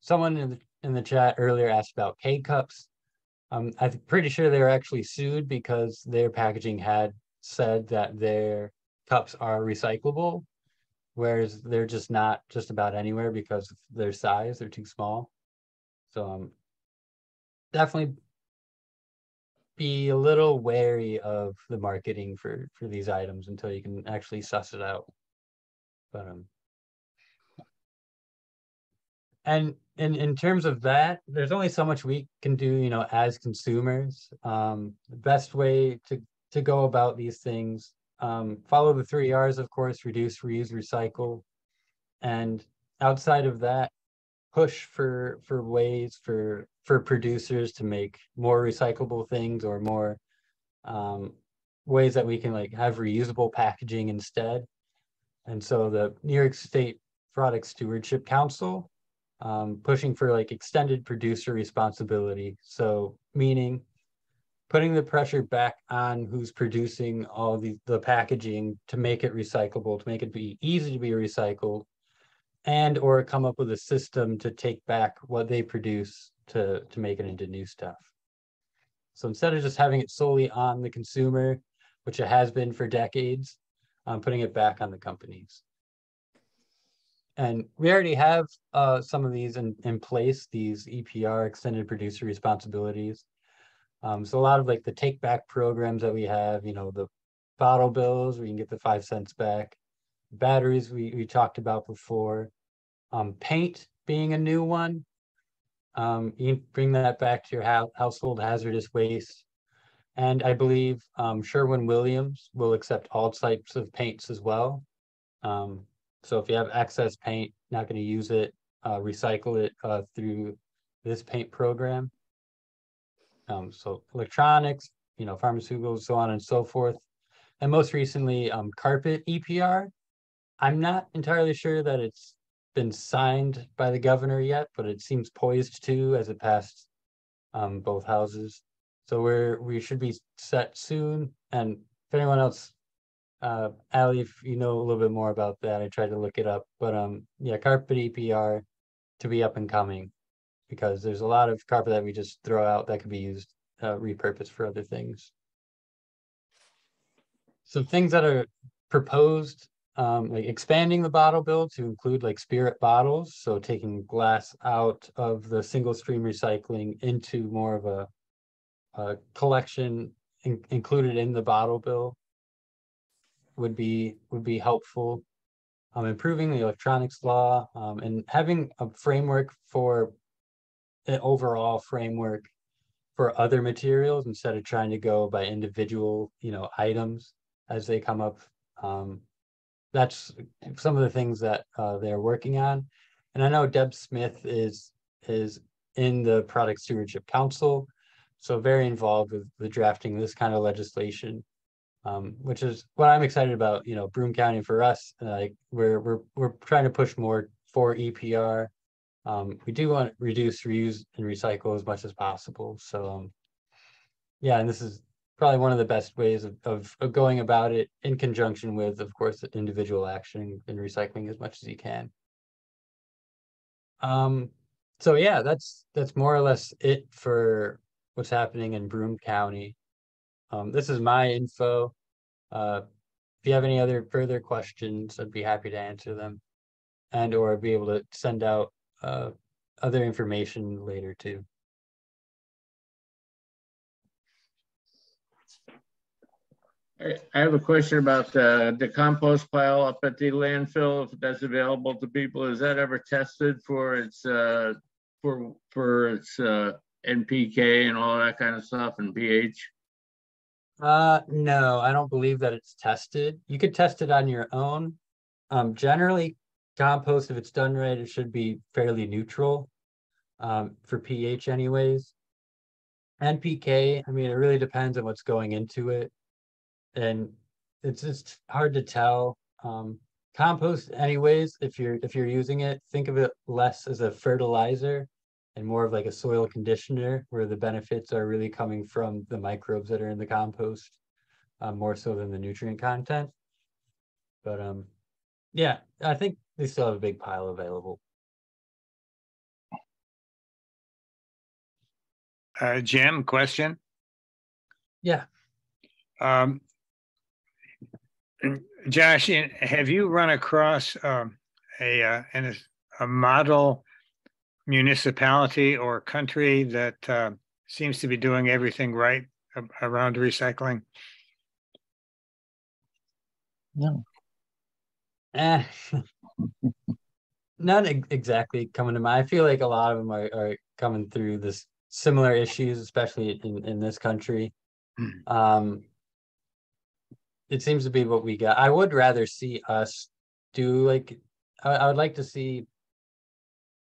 someone in the, in the chat earlier asked about K cups. Um, I'm pretty sure they were actually sued because their packaging had said that their cups are recyclable, whereas they're just not just about anywhere because of their size, they're too small. So um, definitely be a little wary of the marketing for for these items until you can actually suss it out. But um and in in terms of that, there's only so much we can do, you know, as consumers. Um the best way to to go about these things, um, follow the three R's, of course, reduce, reuse, recycle. And outside of that, push for for ways for for producers to make more recyclable things or more um, ways that we can like have reusable packaging instead. And so the New York State Product Stewardship Council um, pushing for like extended producer responsibility. So meaning putting the pressure back on who's producing all the, the packaging to make it recyclable, to make it be easy to be recycled, and or come up with a system to take back what they produce to to make it into new stuff. So instead of just having it solely on the consumer, which it has been for decades, um, putting it back on the companies. And we already have uh, some of these in, in place, these EPR, extended producer responsibilities. Um, so a lot of like the take back programs that we have, you know, the bottle bills, you can get the five cents back. Batteries we, we talked about before. Um, paint being a new one. Um, you bring that back to your house, household hazardous waste. And I believe um, Sherwin-Williams will accept all types of paints as well. Um, so if you have excess paint, not going to use it, uh, recycle it uh, through this paint program. Um, so electronics, you know, pharmaceuticals, so on and so forth. And most recently, um, carpet EPR. I'm not entirely sure that it's been signed by the governor yet, but it seems poised to as it passed um, both houses. So we're we should be set soon. And if anyone else, uh, Ali, if you know a little bit more about that, I tried to look it up. But um, yeah, carpet EPR to be up and coming because there's a lot of carpet that we just throw out that could be used uh, repurposed for other things. So things that are proposed, um, like expanding the bottle bill to include like spirit bottles. So taking glass out of the single stream recycling into more of a, a collection in, included in the bottle bill would be would be helpful. Um, improving the electronics law um, and having a framework for an overall framework for other materials instead of trying to go by individual, you know, items as they come up. Um, that's some of the things that uh, they're working on. And I know Deb Smith is is in the Product Stewardship Council, so very involved with the drafting this kind of legislation, um, which is what I'm excited about. You know, Broome County for us, like we're we're we're trying to push more for EPR. Um, we do want to reduce, reuse, and recycle as much as possible. So, um, yeah, and this is probably one of the best ways of, of, of going about it in conjunction with, of course, individual action and recycling as much as you can. Um, so yeah, that's that's more or less it for what's happening in Broome County. Um, this is my info. Uh, if you have any other further questions, I'd be happy to answer them, and or be able to send out uh, other information later too. I have a question about the, the compost pile up at the landfill, if that's available to people. Is that ever tested for its, uh, for, for its, uh, NPK and all that kind of stuff and pH? Uh, no, I don't believe that it's tested. You could test it on your own. Um, generally, compost, if it's done right, it should be fairly neutral um, for pH, anyways. NPK, I mean, it really depends on what's going into it and it's just hard to tell. Um, compost, anyways, if you're if you're using it, think of it less as a fertilizer and more of like a soil conditioner, where the benefits are really coming from the microbes that are in the compost, um, more so than the nutrient content. But um, yeah, I think they still have a big pile available. Uh, Jim, question? Yeah. Um, Josh, have you run across um, a, uh, a a model municipality or country that uh, seems to be doing everything right around recycling? No. Eh, not exactly coming to mind. I feel like a lot of them are, are coming through this similar issues, especially in, in this country. Hmm. Um, it seems to be what we got. I would rather see us do like I, I would like to see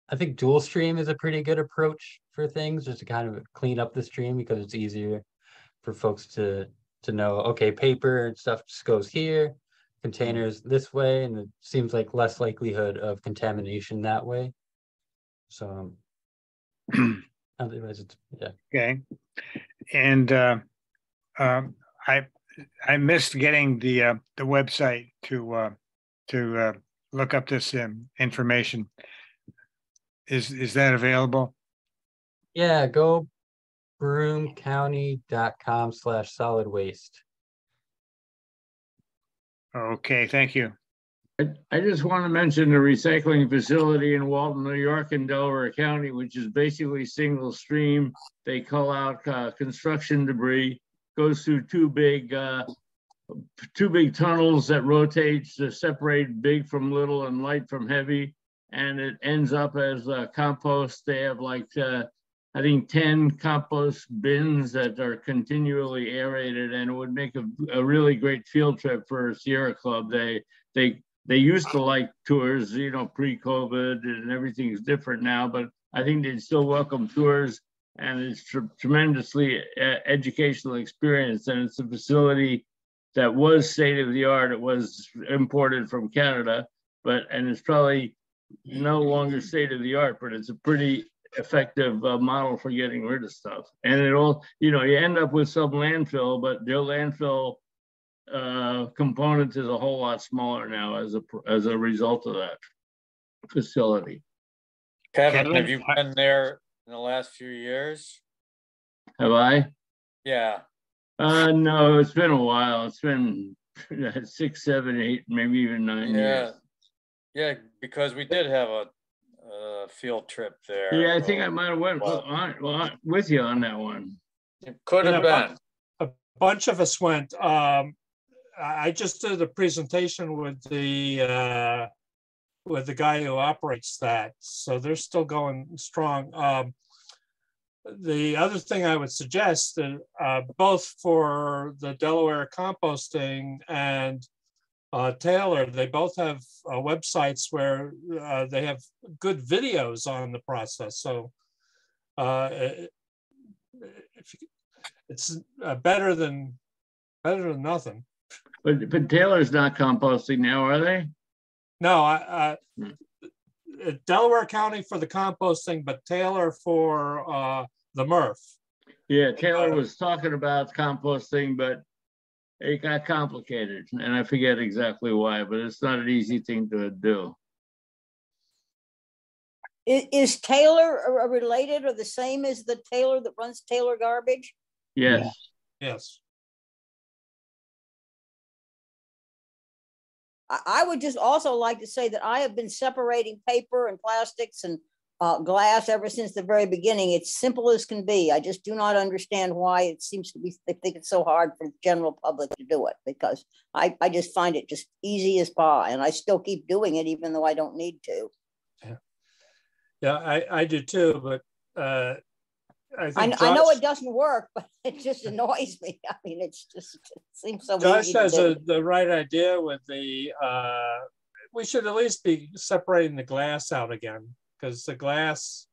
I think dual stream is a pretty good approach for things just to kind of clean up the stream because it's easier for folks to to know okay paper and stuff just goes here containers this way and it seems like less likelihood of contamination that way. So um, otherwise it's yeah. Okay. And uh um i I missed getting the uh, the website to uh, to uh, look up this um, information. Is is that available? Yeah, go broomecounty.com slash solid waste. Okay, thank you. I, I just want to mention the recycling facility in Walton, New York in Delaware County, which is basically single stream. They call out uh, construction debris goes through two big uh, two big tunnels that rotates to separate big from little and light from heavy, and it ends up as compost. They have like uh, I think 10 compost bins that are continually aerated and it would make a, a, really great field trip for Sierra Club. They they they used to like tours, you know, pre-COVID and everything's different now, but I think they'd still welcome tours and it's tr tremendously uh, educational experience. And it's a facility that was state of the art. It was imported from Canada, but and it's probably no longer state of the art, but it's a pretty effective uh, model for getting rid of stuff. And it all, you know, you end up with some landfill, but the landfill uh, component is a whole lot smaller now as a as a result of that facility. Kevin, Kevin, have you been there in the last few years? Have I? Yeah. Uh, no, it's been a while. It's been six, seven, eight, maybe even nine Yeah. years. Yeah, because we did have a, a field trip there. Yeah, I think I might have went well- on, well, with you on that one. It could have Yeah, been. A bunch of us went. Um, I I just did a presentation with the, uh, with the guy who operates that, so they're still going strong. Um, the other thing I would suggest that, uh, both for the Delaware composting and uh, Taylor, they both have uh, websites where uh, they have good videos on the process. So uh, it's uh, better than better than nothing. But, but Taylor's not composting now, are they? No, I, I uh, Delaware County for the composting, but Taylor for uh, the MRF. Yeah, Taylor was talking about composting, but it got complicated and I forget exactly why, but it's not an easy thing to do. Is, is Taylor uh, related or the same as the Taylor that runs Taylor Garbage? Yes. Yes. I, would just also like to say that I have been separating paper and plastics and uh, glass ever since the very beginning. It's simple as can be. I just do not understand why it seems to be, they think it's so hard for the general public to do it because I, I just find it just easy as pie and I still keep doing it even though I don't need to. Yeah, I, I do too, but uh, I I, think I know it doesn't work, but it just annoys me. I mean, it's just, it seems so Josh easy to has a, the right idea with the, uh, we should at least be separating the glass out again, because the glass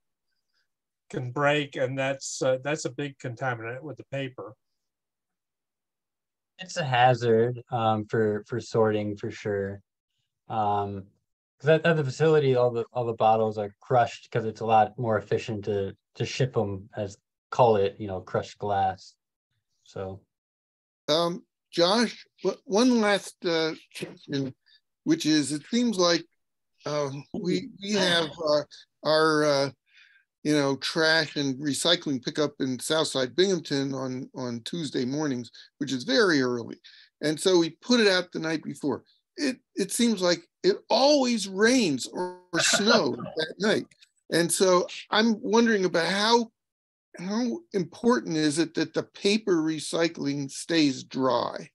can break and that's, uh, that's a big contaminant with the paper. It's a hazard um, for for sorting for sure. Um, because at, at the facility, all the all the bottles are crushed because it's a lot more efficient to to ship them as call it, you know, crushed glass. So Um, Josh, one last uh, question, which is, it seems like uh, we we have uh, our uh, you know trash and recycling pickup in Southside Binghamton on on Tuesday mornings, which is very early, and so we put it out the night before. It it seems like it always rains or, or snows that night, and so I'm wondering about how how important is it that the paper recycling stays dry?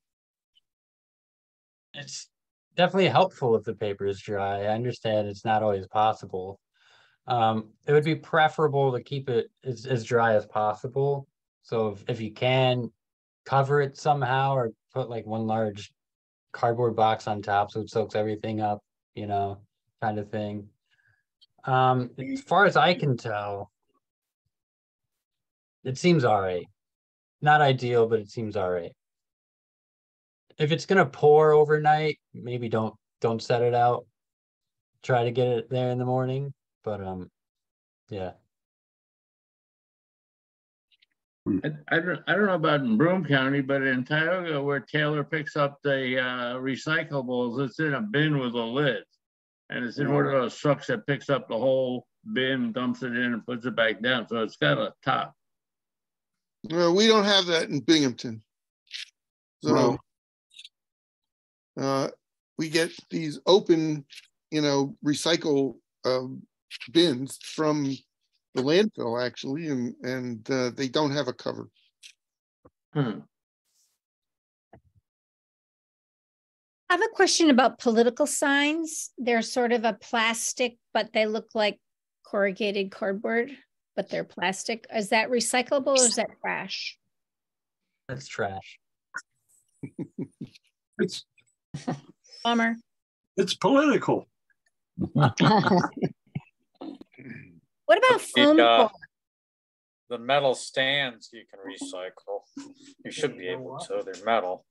it's definitely helpful if the paper is dry. I understand it's not always possible. Um, it would be preferable to keep it as, as dry as possible. So if, if you can cover it somehow or put like one large cardboard box on top so it soaks everything up, you know, kind of thing. Um, as far as I can tell, it seems all right. Not ideal, but it seems all right. If it's gonna pour overnight, maybe don't don't set it out. Try to get it there in the morning, but um, yeah. I, I don't, I don't know about in Broome County, but in Tioga where Taylor picks up the uh, recyclables, it's in a bin with a lid. And it's in one of those trucks that picks up the whole bin, dumps it in and puts it back down. So it's got a top. No, we don't have that in Binghamton. So uh, we get these open, you know, recycle um, bins from the landfill actually, and and uh, they don't have a cover. Hmm. I have a question about political signs. They're sort of a plastic, but they look like corrugated cardboard, but they're plastic. Is that recyclable or is that trash? That's trash. It's, Bummer. it's political. What about foam The, uh, the metal stands you can recycle. You should be able to, they're metal.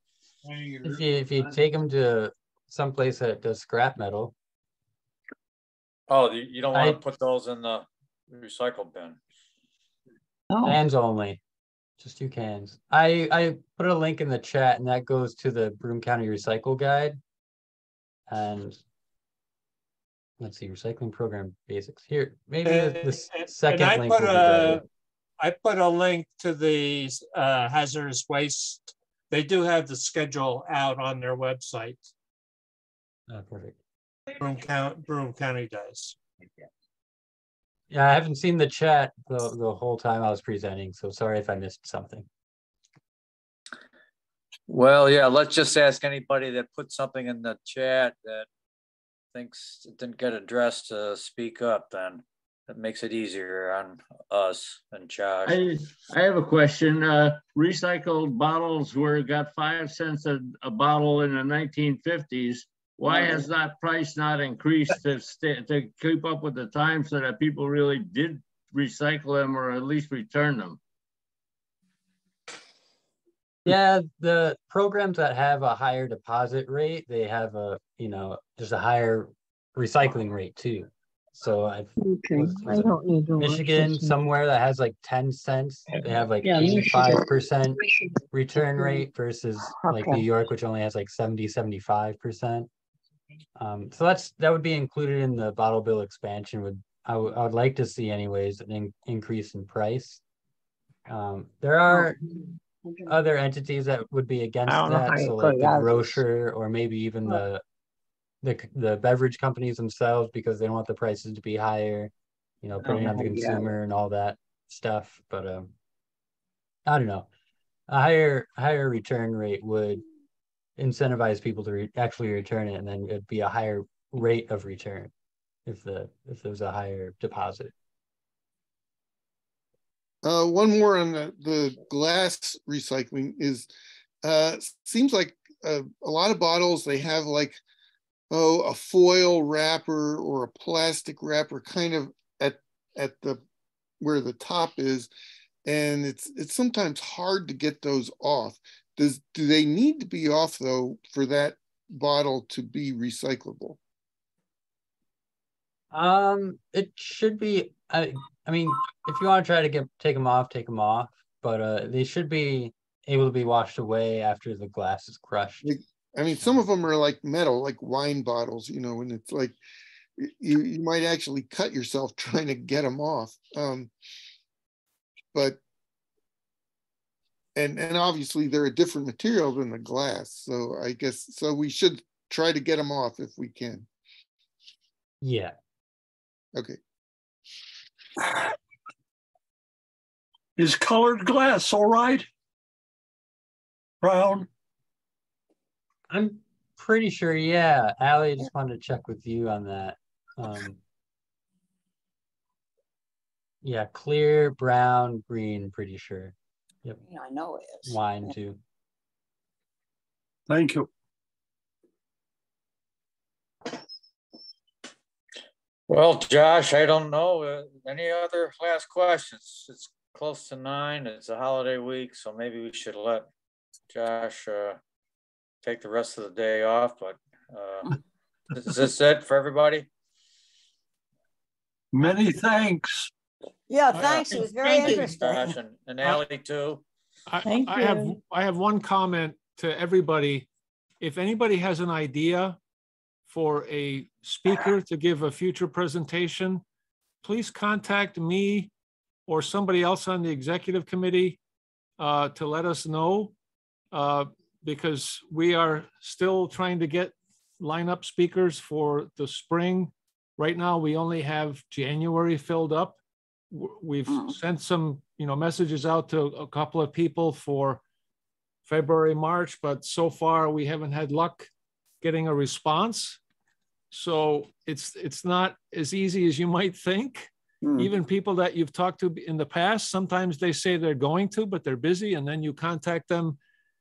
If you if you take them to someplace that does scrap metal, Oh, you, you don't want I- to put those in the recycle bin. Cans only, just two cans. I, I put a link in the chat and that goes to the Broome County Recycle Guide. And let's see, recycling program basics here, maybe the, the s- And- and second I link put will be a, better. I put a link to the uh, hazardous waste. They do have the schedule out on their website. Oh, perfect. Broome County, Broome County does. Yeah, I haven't seen the chat the, the whole time I was presenting, so sorry if I missed something. Well, yeah, let's just ask anybody that put something in the chat that thinks it didn't get addressed to speak up then. That makes it easier on us and Josh. I, I have a question. Uh, recycled bottles were, got five cents a, a bottle in the nineteen fifties. Why has that price not increased to stay, to keep up with the times so that people really did recycle them or at least return them? Yeah, the programs that have a higher deposit rate, they have a, you know, just a higher recycling rate too. So I've Okay, was- I was it don't need to. Michigan, this one. somewhere that has like ten cents, they have like Yeah, eighty-five percent return rate versus like New York, which only has like 70, 75 percent. Um, so that's, that would be included in the bottle bill expansion would, I would, I would like to see anyways, an in- increase in price. Um, there are other entities that would be against don't know how that, so like the grocer or maybe even the the the beverage companies themselves because they don't want the prices to be higher, you know, putting it on the know, yeah. consumer and all that stuff. But um, I don't know, a higher higher return rate would incentivize people to re- actually return it, and then it'd be a higher rate of return if the if there was a higher deposit. Uh, one more on the, the glass recycling is, uh, seems like uh, a lot of bottles, they have like, oh, a foil wrapper or a plastic wrapper kind of at, at the, where the top is. And it's, it's sometimes hard to get those off. Does, do they need to be off though for that bottle to be recyclable? Um, it should be. I I mean, if you want to try to get take them off, take them off. But uh, they should be able to be washed away after the glass is crushed. Like, I mean, some of them are like metal, like wine bottles, you know, and it's like you you might actually cut yourself trying to get them off. Um, but and and obviously they're a different material than the glass, so I guess so we should try to get them off if we can. Yeah. Okay. Is colored glass all right? Brown? I'm pretty sure. Yeah, Allie, I just wanted to check with you on that. Um, yeah, clear, brown, green. Pretty sure. Yep. Yeah, I know it is. Wine too. Thank you. Well, Josh, I don't know. uh, Any other last questions? It's close to nine. It's a holiday week, so maybe we should let Josh uh, take the rest of the day off, but uh, is this it for everybody? Many thanks. Yeah, thanks. It was very Thank you. interesting. Josh and and Ally too. I, Thank I have. I have one comment to everybody. If anybody has an idea for a speaker to give a future presentation, please contact me or somebody else on the executive committee uh, to let us know. uh, Because we are still trying to get lineup speakers for the spring. Right now, we only have January filled up. We've sent some, you know, messages out to a couple of people for February, March, but so far we haven't had luck getting a response. So it's, it's not as easy as you might think. Hmm. Even people that you've talked to in the past, sometimes they say they're going to, but they're busy, and then you contact them,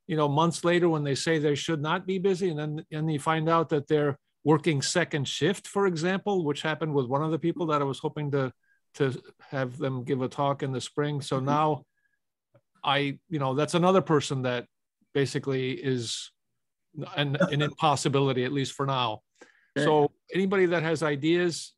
you know, months later when they say they should not be busy, and then, and you find out that they're working second shift, for example, which happened with one of the people that I was hoping to, to have them give a talk in the spring. So mm-hmm. now I, you know, that's another person that basically is an, an impossibility, at least for now. So anybody that has ideas,